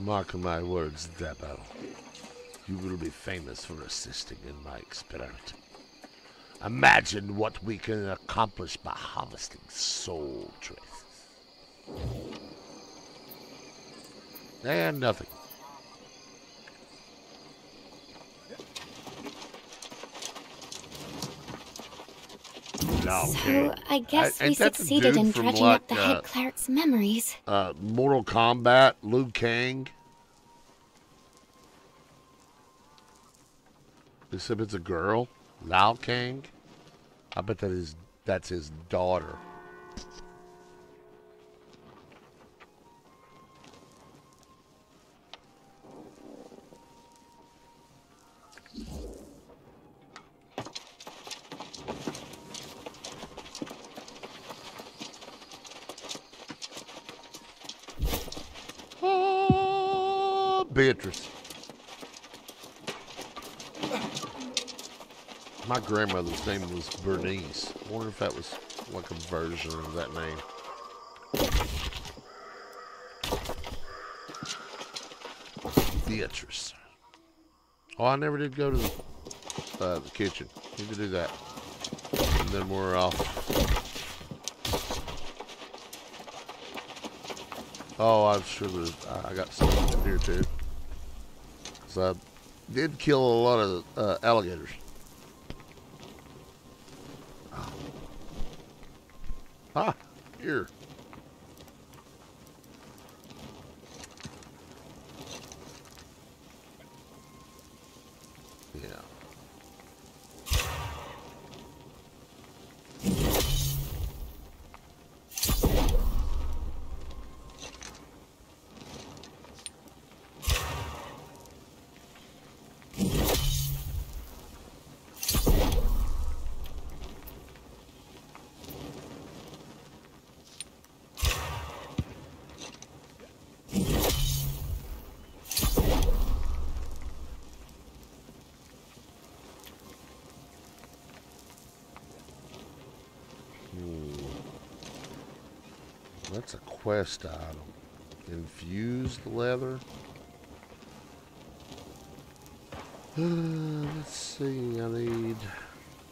Speaker 3: Mark my words,
Speaker 1: Debo. You will be famous for assisting in my experiment. Imagine what we can accomplish by harvesting soul traces. And nothing.
Speaker 4: So, I guess
Speaker 1: I-
Speaker 4: we
Speaker 1: ain't that the
Speaker 4: succeeded in dredging
Speaker 1: like,
Speaker 4: up the
Speaker 1: uh,
Speaker 4: head cleric's memories.
Speaker 1: Uh, Mortal Kombat, Liu Kang. Except it's a girl, Lao Kang. I bet that is that's his daughter. Beatrice. My grandmother's name was Bernice. I wonder if that was like a version of that name. Beatrice. Oh, I never did go to the, uh, the kitchen. Need to do that. And then we're off. Oh, I'm sure there's. I got something here too. So I did kill a lot of uh, alligators. Ah, here. Yeah. That's a quest item. Infused leather. Uh, let's see. I need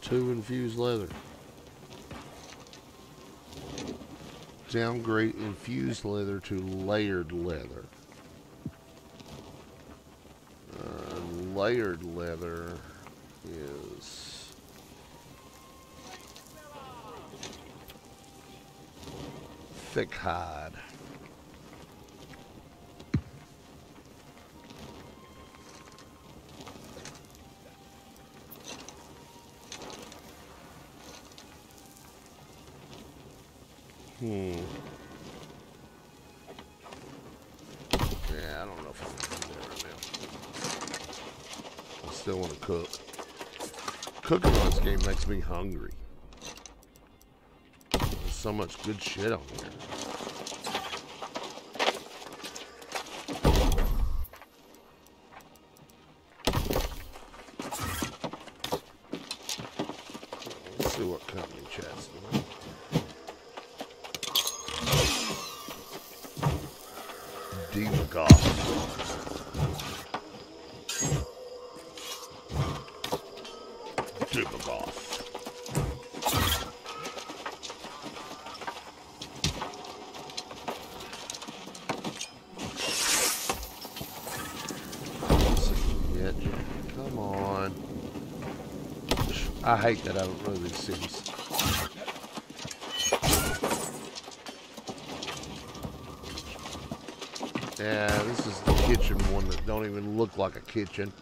Speaker 1: two infused leather. Downgrade infused leather to layered leather. Uh, layered leather is thick hide. Hmm. Yeah, I don't know if I'm gonna do that right now. I still want to cook. Cooking on this game makes me hungry. There's so much good shit on here. Let's see what company chat's doing. Diva Goth. Diva Goth. Yeah, come on. I hate that I don't these cities. Yeah, this is the kitchen one that don't even look like a kitchen.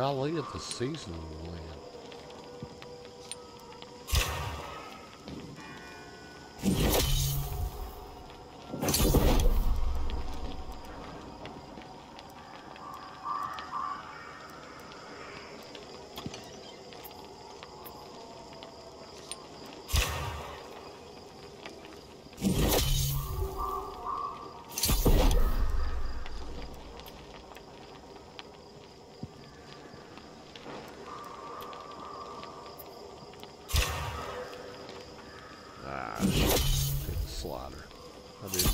Speaker 1: Golly, at the season land. Ah, shit. Take the slaughter. I did.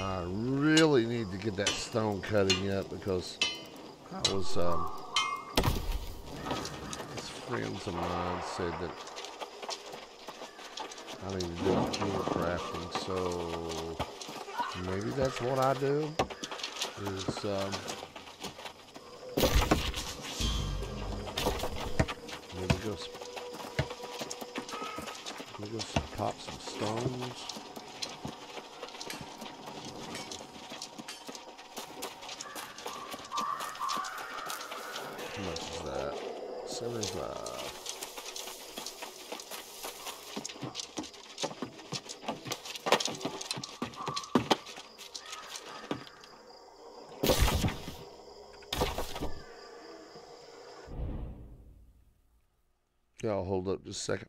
Speaker 1: I really need to get that stone cutting up because I was, um, friends of mine said that I need to do tool crafting, so maybe that's what I do, is, um, maybe go, s- maybe go s- pop some stones. How much is that? 75. Yeah, I'll hold up just a second.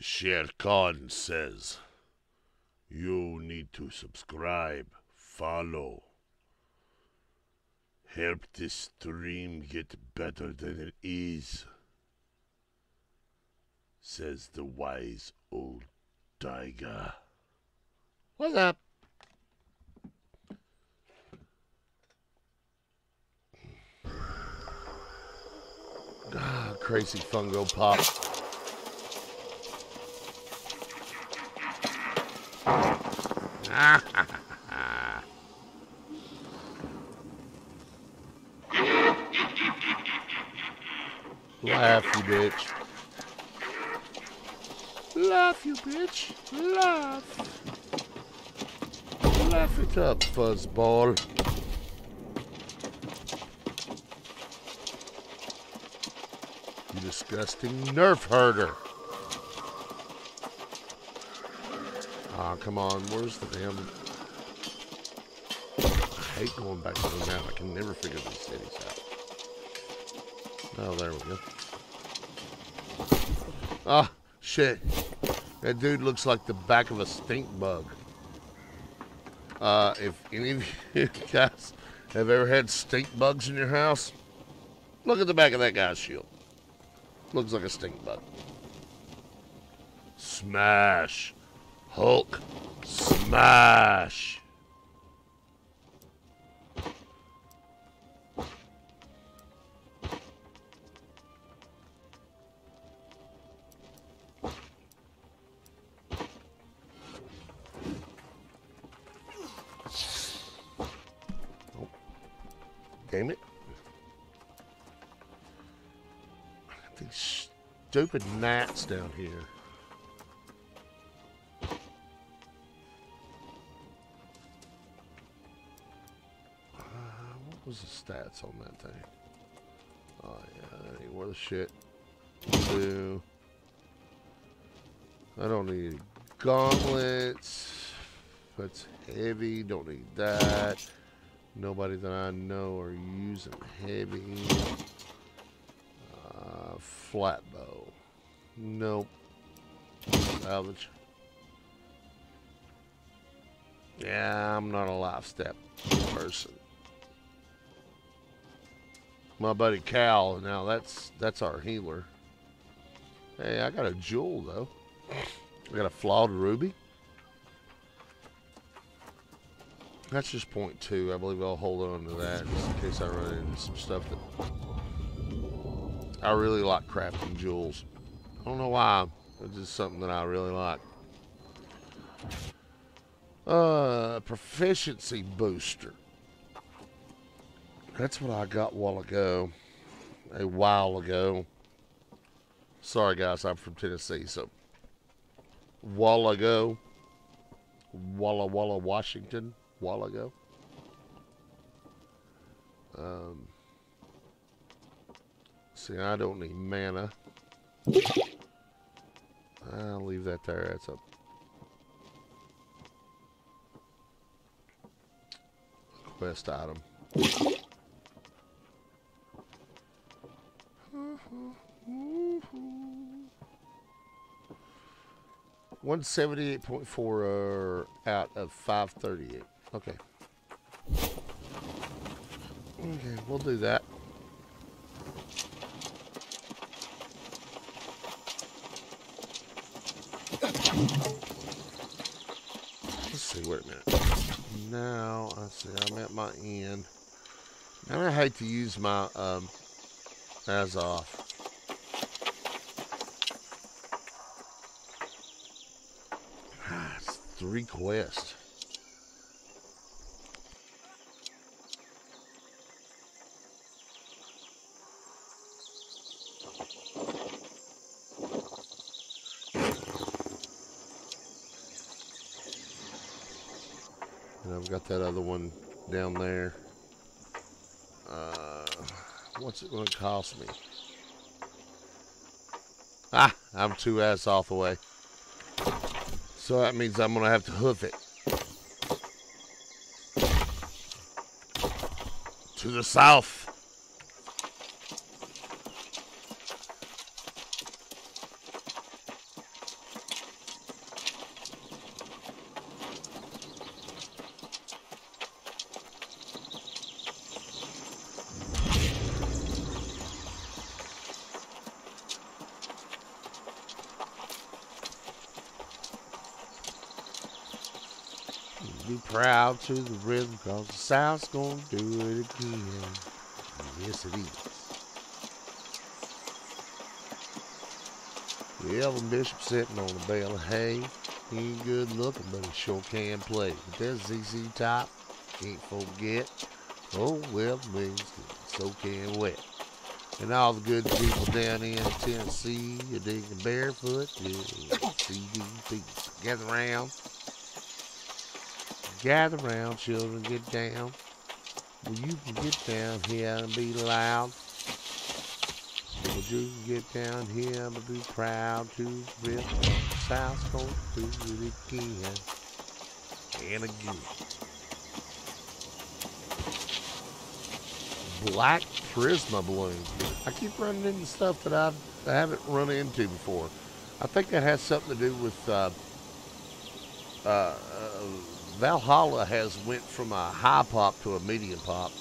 Speaker 1: Shere Khan says you need to subscribe, follow, help this stream get better than it is, says the wise old tiger. What's up? Ah, crazy fungo pop. Laugh, you bitch. Laugh, you bitch. Laugh. Laugh it up, fuzzball. You disgusting nerf herder. Ah, come on. Where's the damn... I hate going back to the map. I can never figure these cities out. Oh, there we go. Ah, shit. That dude looks like the back of a stink bug. Uh, if any of you guys have ever had stink bugs in your house, look at the back of that guy's shield. Looks like a stink bug. Smash. Hulk. Smash. Oh. Damn it. These stupid gnats down here. On that thing? Oh yeah, that ain't worth shit. I don't need gauntlets. That's heavy. Don't need that. Nobody that I know are using heavy. Uh, flat bow. Nope. Salvage. Yeah, I'm not a life step person. My buddy Cal, now that's that's our healer. Hey, I got a jewel though. I got a flawed ruby. That's just point two. I believe I'll hold on to that just in case I run into some stuff that I really like crafting jewels. I don't know why. It's just something that I really like. Uh, proficiency booster. That's what I got a while ago. A while ago. Sorry, guys. I'm from Tennessee, so while ago. Walla Walla, Washington. While ago. Um. See, I don't need mana. I'll leave that there. That's a quest item. One seventy eight point four out of five thirty eight. Okay. Okay, we'll do that. Let's see, wait a minute. Now, I see, I'm at my end. And I hate to use my um, Azoth. Ah, it's three quests. And I've got that other one down there. Uh, what's it going to cost me? Ah, I'm two ass off away. So that means I'm going to have to hoof it. To the south. be proud to the rhythm, cause the South's gonna do it again. Yes, it is. The Elvin Bishop sitting on a bale of hay. He ain't good looking, but he sure can play. But there's ZZ Top, can't forget. Oh, well, wings so can wet. And all the good people down in Tennessee are digging barefoot. Yeah, CDP. Gather round. Gather round, children, get down. Well, you can get down here and be loud. Well, you can get down here and be proud to rip South Coast do it again and again. Black Prisma balloon. I keep running into stuff that I've, I haven't run into before. I think that has something to do with uh, uh, Valhalla has went from a high pop to a medium pop,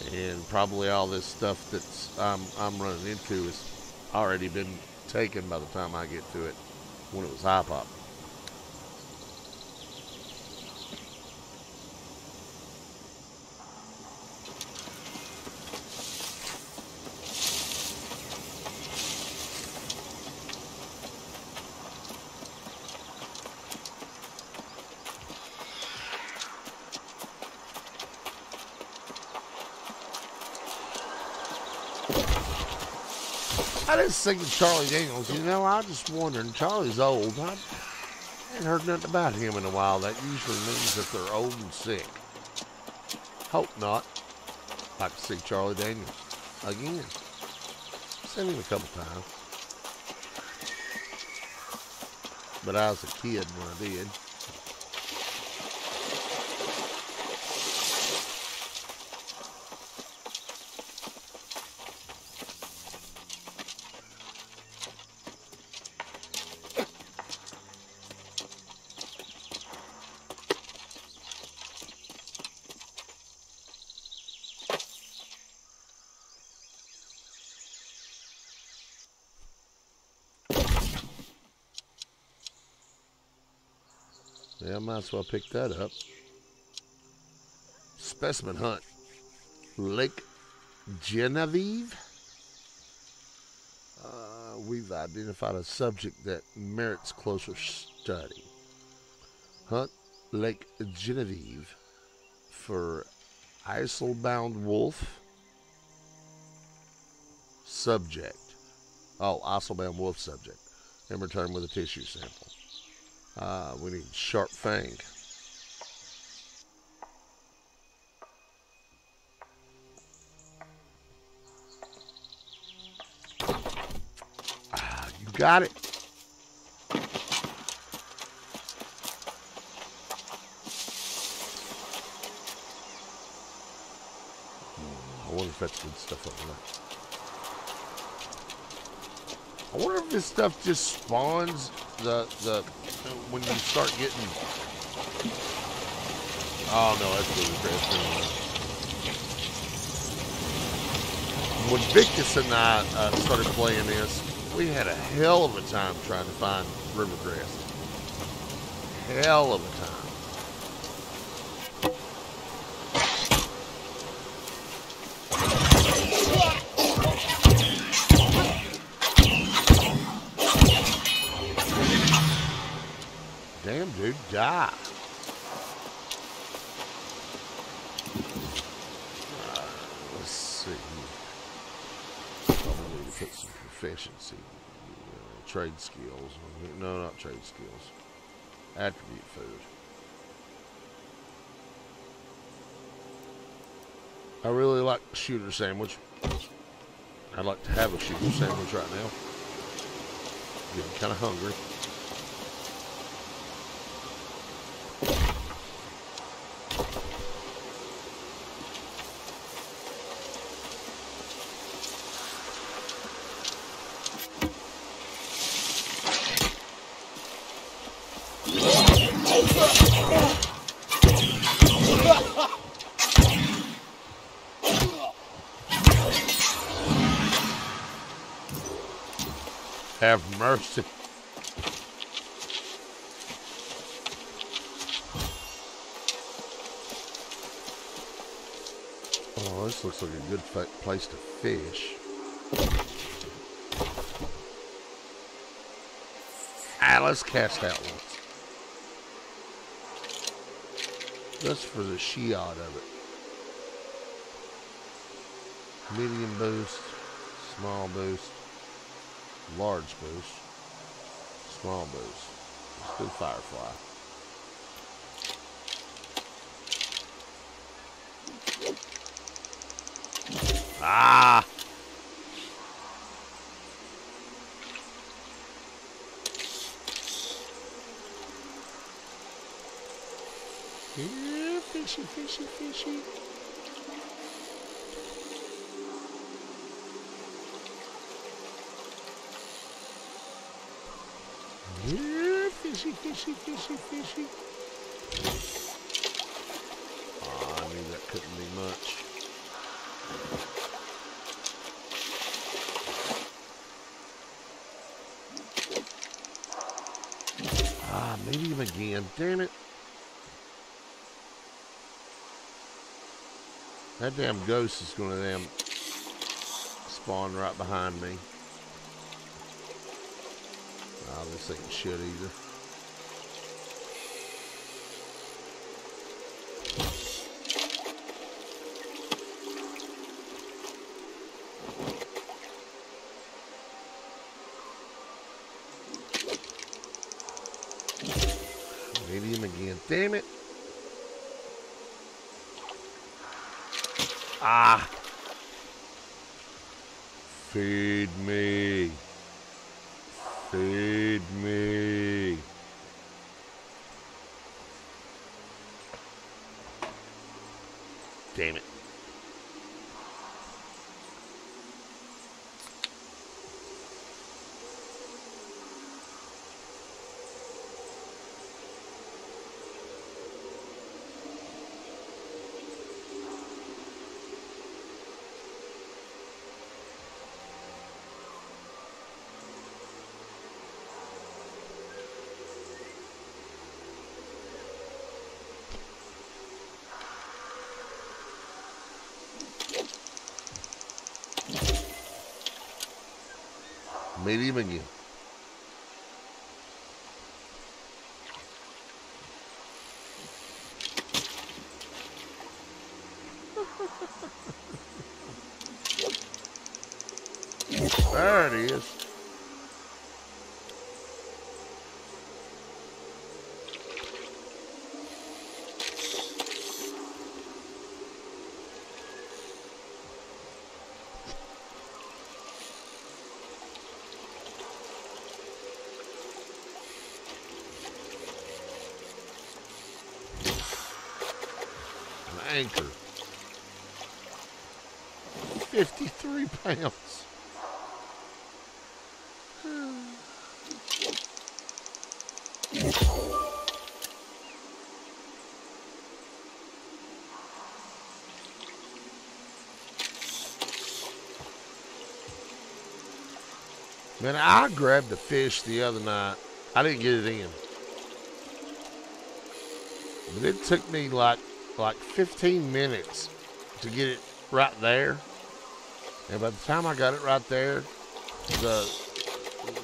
Speaker 1: and probably all this stuff that's I'm, I'm running into has already been taken by the time I get to it when it was high pop. I didn't Charlie Daniels, you know, I just wondering, Charlie's old. I ain't heard nothing about him in a while. That usually means that they're old and sick. Hope not. Like to see Charlie Daniels again. Seen him a couple times. But I was a kid when I did. Might as well pick that up. Specimen hunt. Lake Genevieve. Uh, we've identified a subject that merits closer study. Hunt Lake Genevieve for ISIL-bound wolf. Subject. Oh, ISIL-bound wolf subject. And return with a tissue sample. Uh, we need sharp fang. Ah, you got it. Hmm, I wonder if that's good stuff over there. I wonder if this stuff just spawns the the when you start getting. Oh no, that's really crazy. When Victus and I uh, started playing this, we had a hell of a time trying to find river grass. Hell of a time. Die. Uh, let's see. Probably need to put some proficiency, uh, trade skills. No, not trade skills. Attribute food. I really like shooter sandwich. I'd like to have a shooter sandwich right now. Getting kind of hungry. Have mercy. this looks like a good place to fish. Ah, let's cast out once. Just for the shiat of it. Medium boost, small boost, large boost, small boost. Let's do Firefly. Yeah, fishy, fishy, fishy. Yeah, fishy, fishy, fishy, fishy. Oh, I knew that couldn't be much. Ah, medium again. Damn it. That damn ghost is gonna damn spawn right behind me. Oh, this ain't shit either. Medium again. Damn it. Ah. Feed me. Feed me. Damn it. Medium again. there it is. An anchor. 53 pounds. Man, I grabbed a fish the other night. I didn't get it in. But it took me like like 15 minutes to get it right there. And by the time I got it right there, the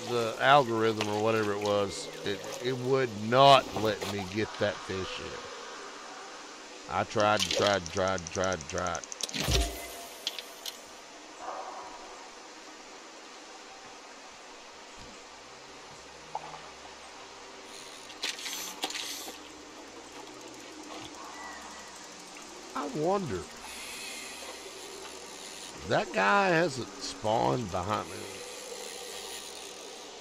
Speaker 1: the algorithm or whatever it was, it, it would not let me get that fish in. I tried and tried and tried and tried and tried. I wonder. That guy hasn't spawned behind me.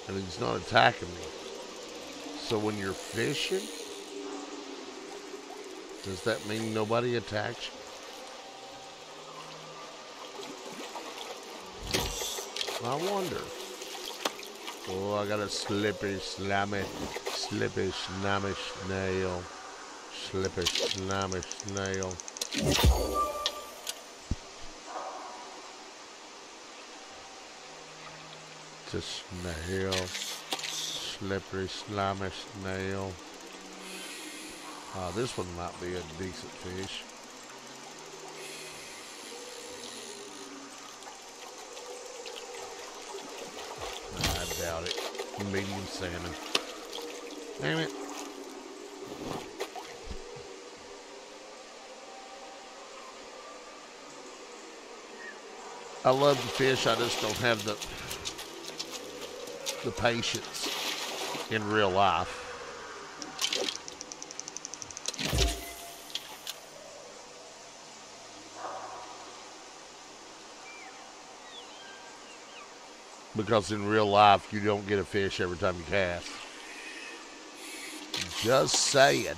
Speaker 1: And he's not attacking me. So when you're fishing, does that mean nobody attacks you? I wonder. Oh, I got a slippy, slammy, slippy, snammy snail. Slippy, snammy snail. a snail. Slippery slimy snail. Ah, this one might be a decent fish. I doubt it. Medium salmon. Damn it. I love the fish, I just don't have the the patience in real life. Because in real life, you don't get a fish every time you cast. Just saying.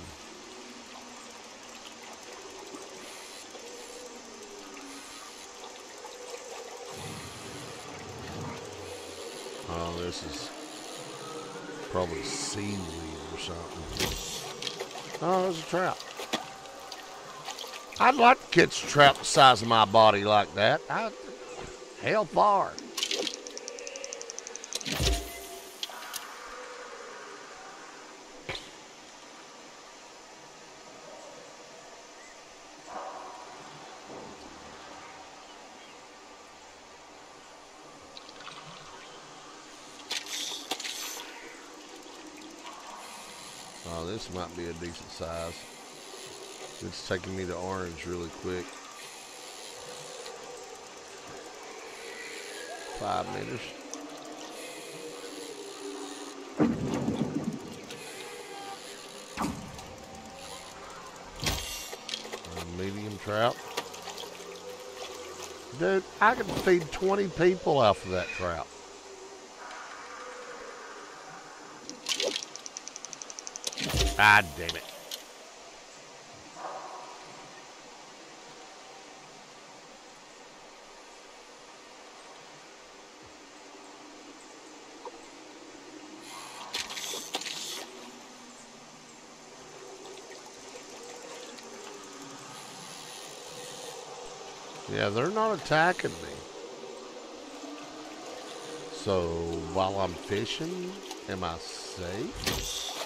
Speaker 1: Oh, this is probably seaweed or something. Oh, there's a trout. I'd like to catch a trout the size of my body like that. I, hell far. Oh, might be a decent size. It's taking me to orange really quick. Five meters. Medium trout. Dude, I could feed 20 people off of that trout. Ah, damn it. Yeah, they're not attacking me. So while I'm fishing, am I safe?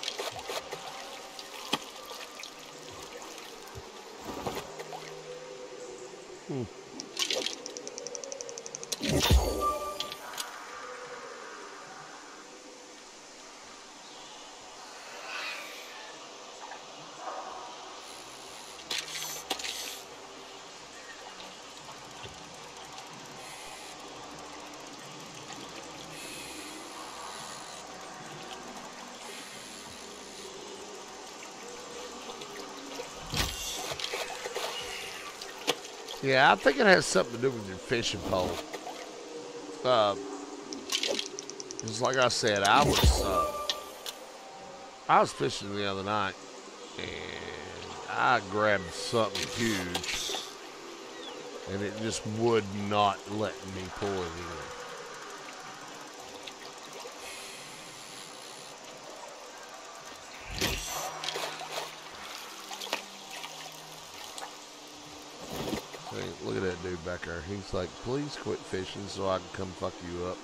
Speaker 1: Yeah, I think it has something to do with your fishing pole. Uh, just like I said, I was uh, I was fishing the other night, and I grabbed something huge, and it just would not let me pull it in. Hey, look He's like, please quit fishing so I can come fuck you up.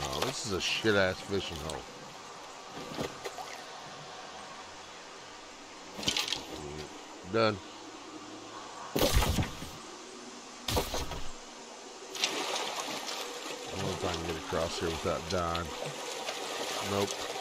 Speaker 1: No, this is a shit ass fishing hole. Done. I don't know if I can get across here without dying. Nope.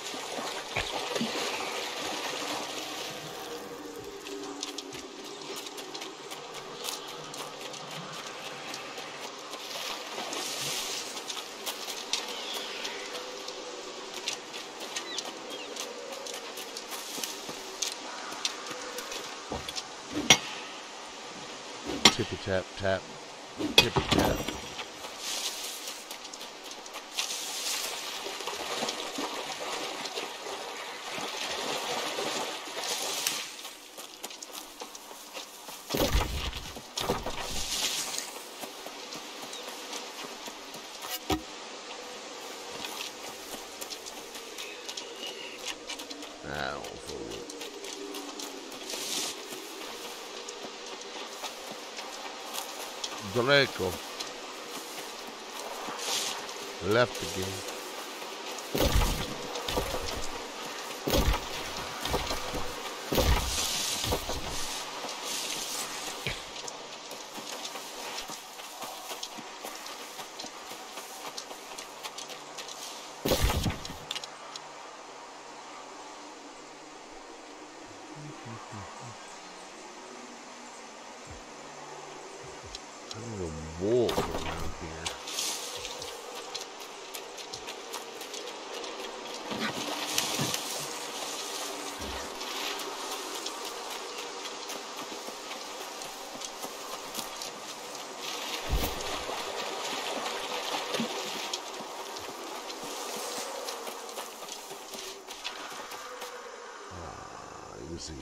Speaker 1: Draco.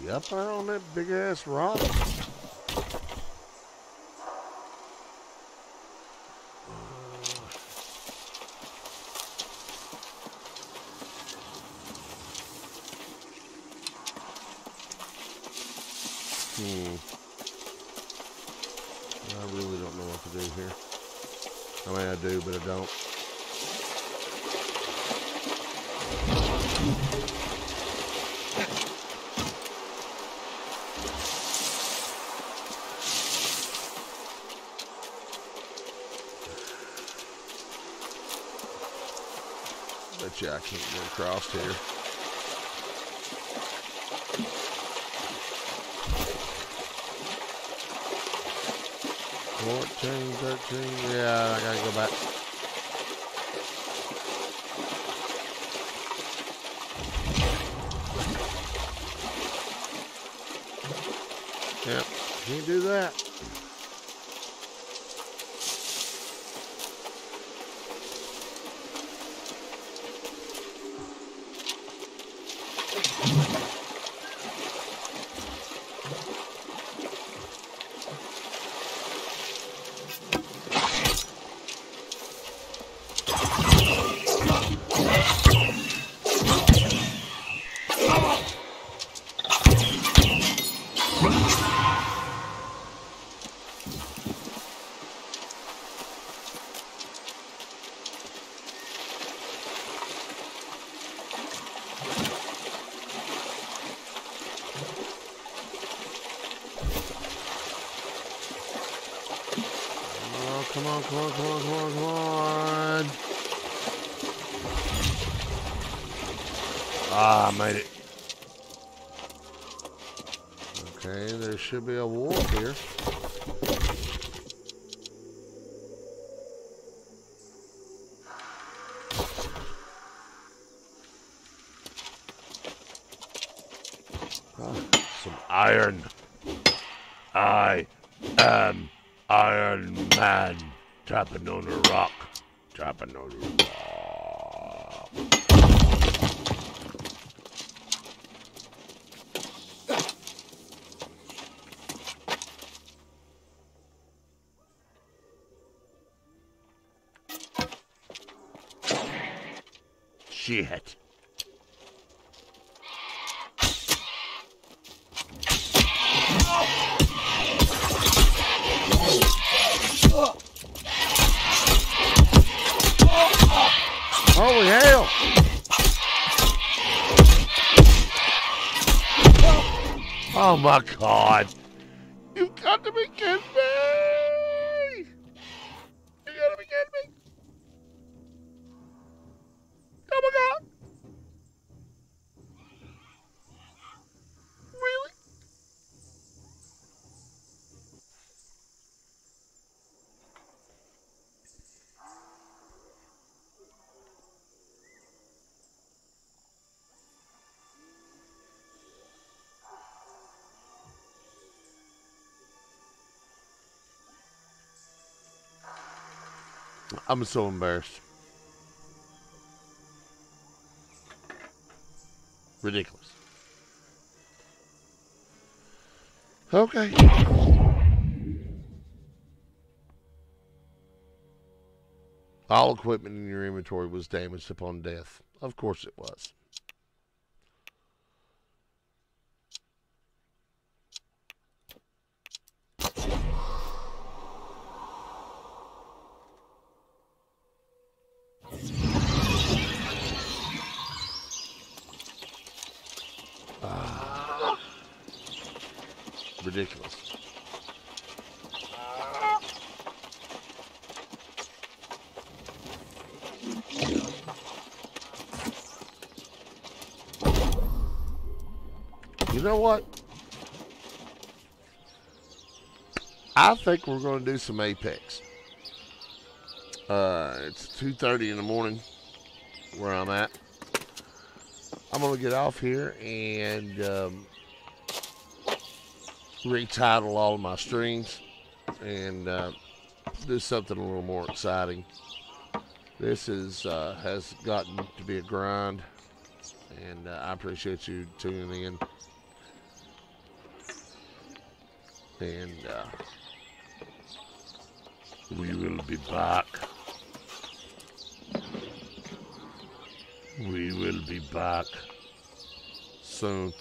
Speaker 1: Up there on that big ass rock? Hmm. I really don't know what to do here. I mean, I do, but I don't. Bet you I can't get across here. Fourteen, thirteen. Yeah, I gotta go back. Yep, can't do that. Oh, come on, come on, come on, come on, come on. Ah, I made it. Okay, there should be a wolf here. Oh, some iron. I am Iron Man tapping on a rock. Tapping on a rock. Oh I'm so embarrassed. Ridiculous. Okay. All equipment in your inventory was damaged upon death. Of course it was. ridiculous. You know what? I think we're going to do some Apex. Uh, it's 2.30 in the morning where I'm at. I'm going to get off here and um, retitle all of my streams and uh, do something a little more exciting. This is uh, has gotten to be a grind, and uh, I appreciate you tuning in. And uh, we will be back. We will be back soon.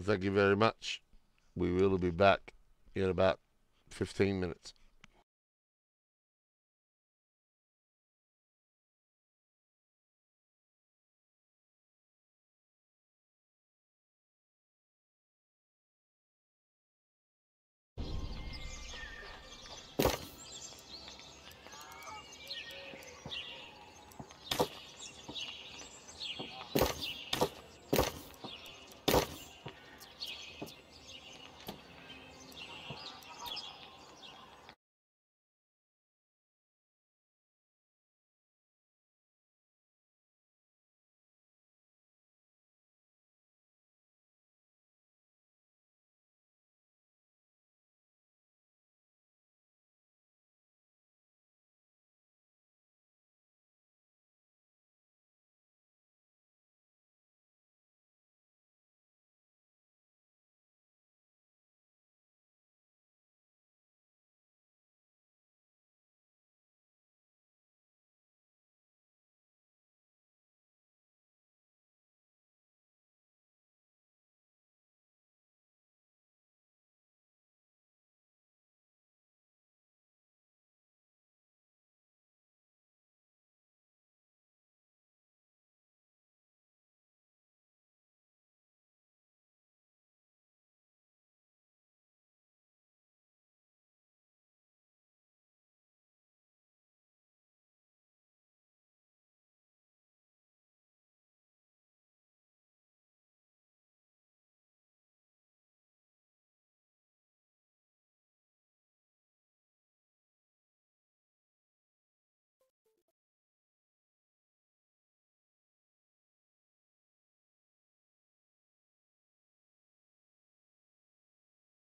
Speaker 1: Thank you very much. We will be back in about 15 minutes.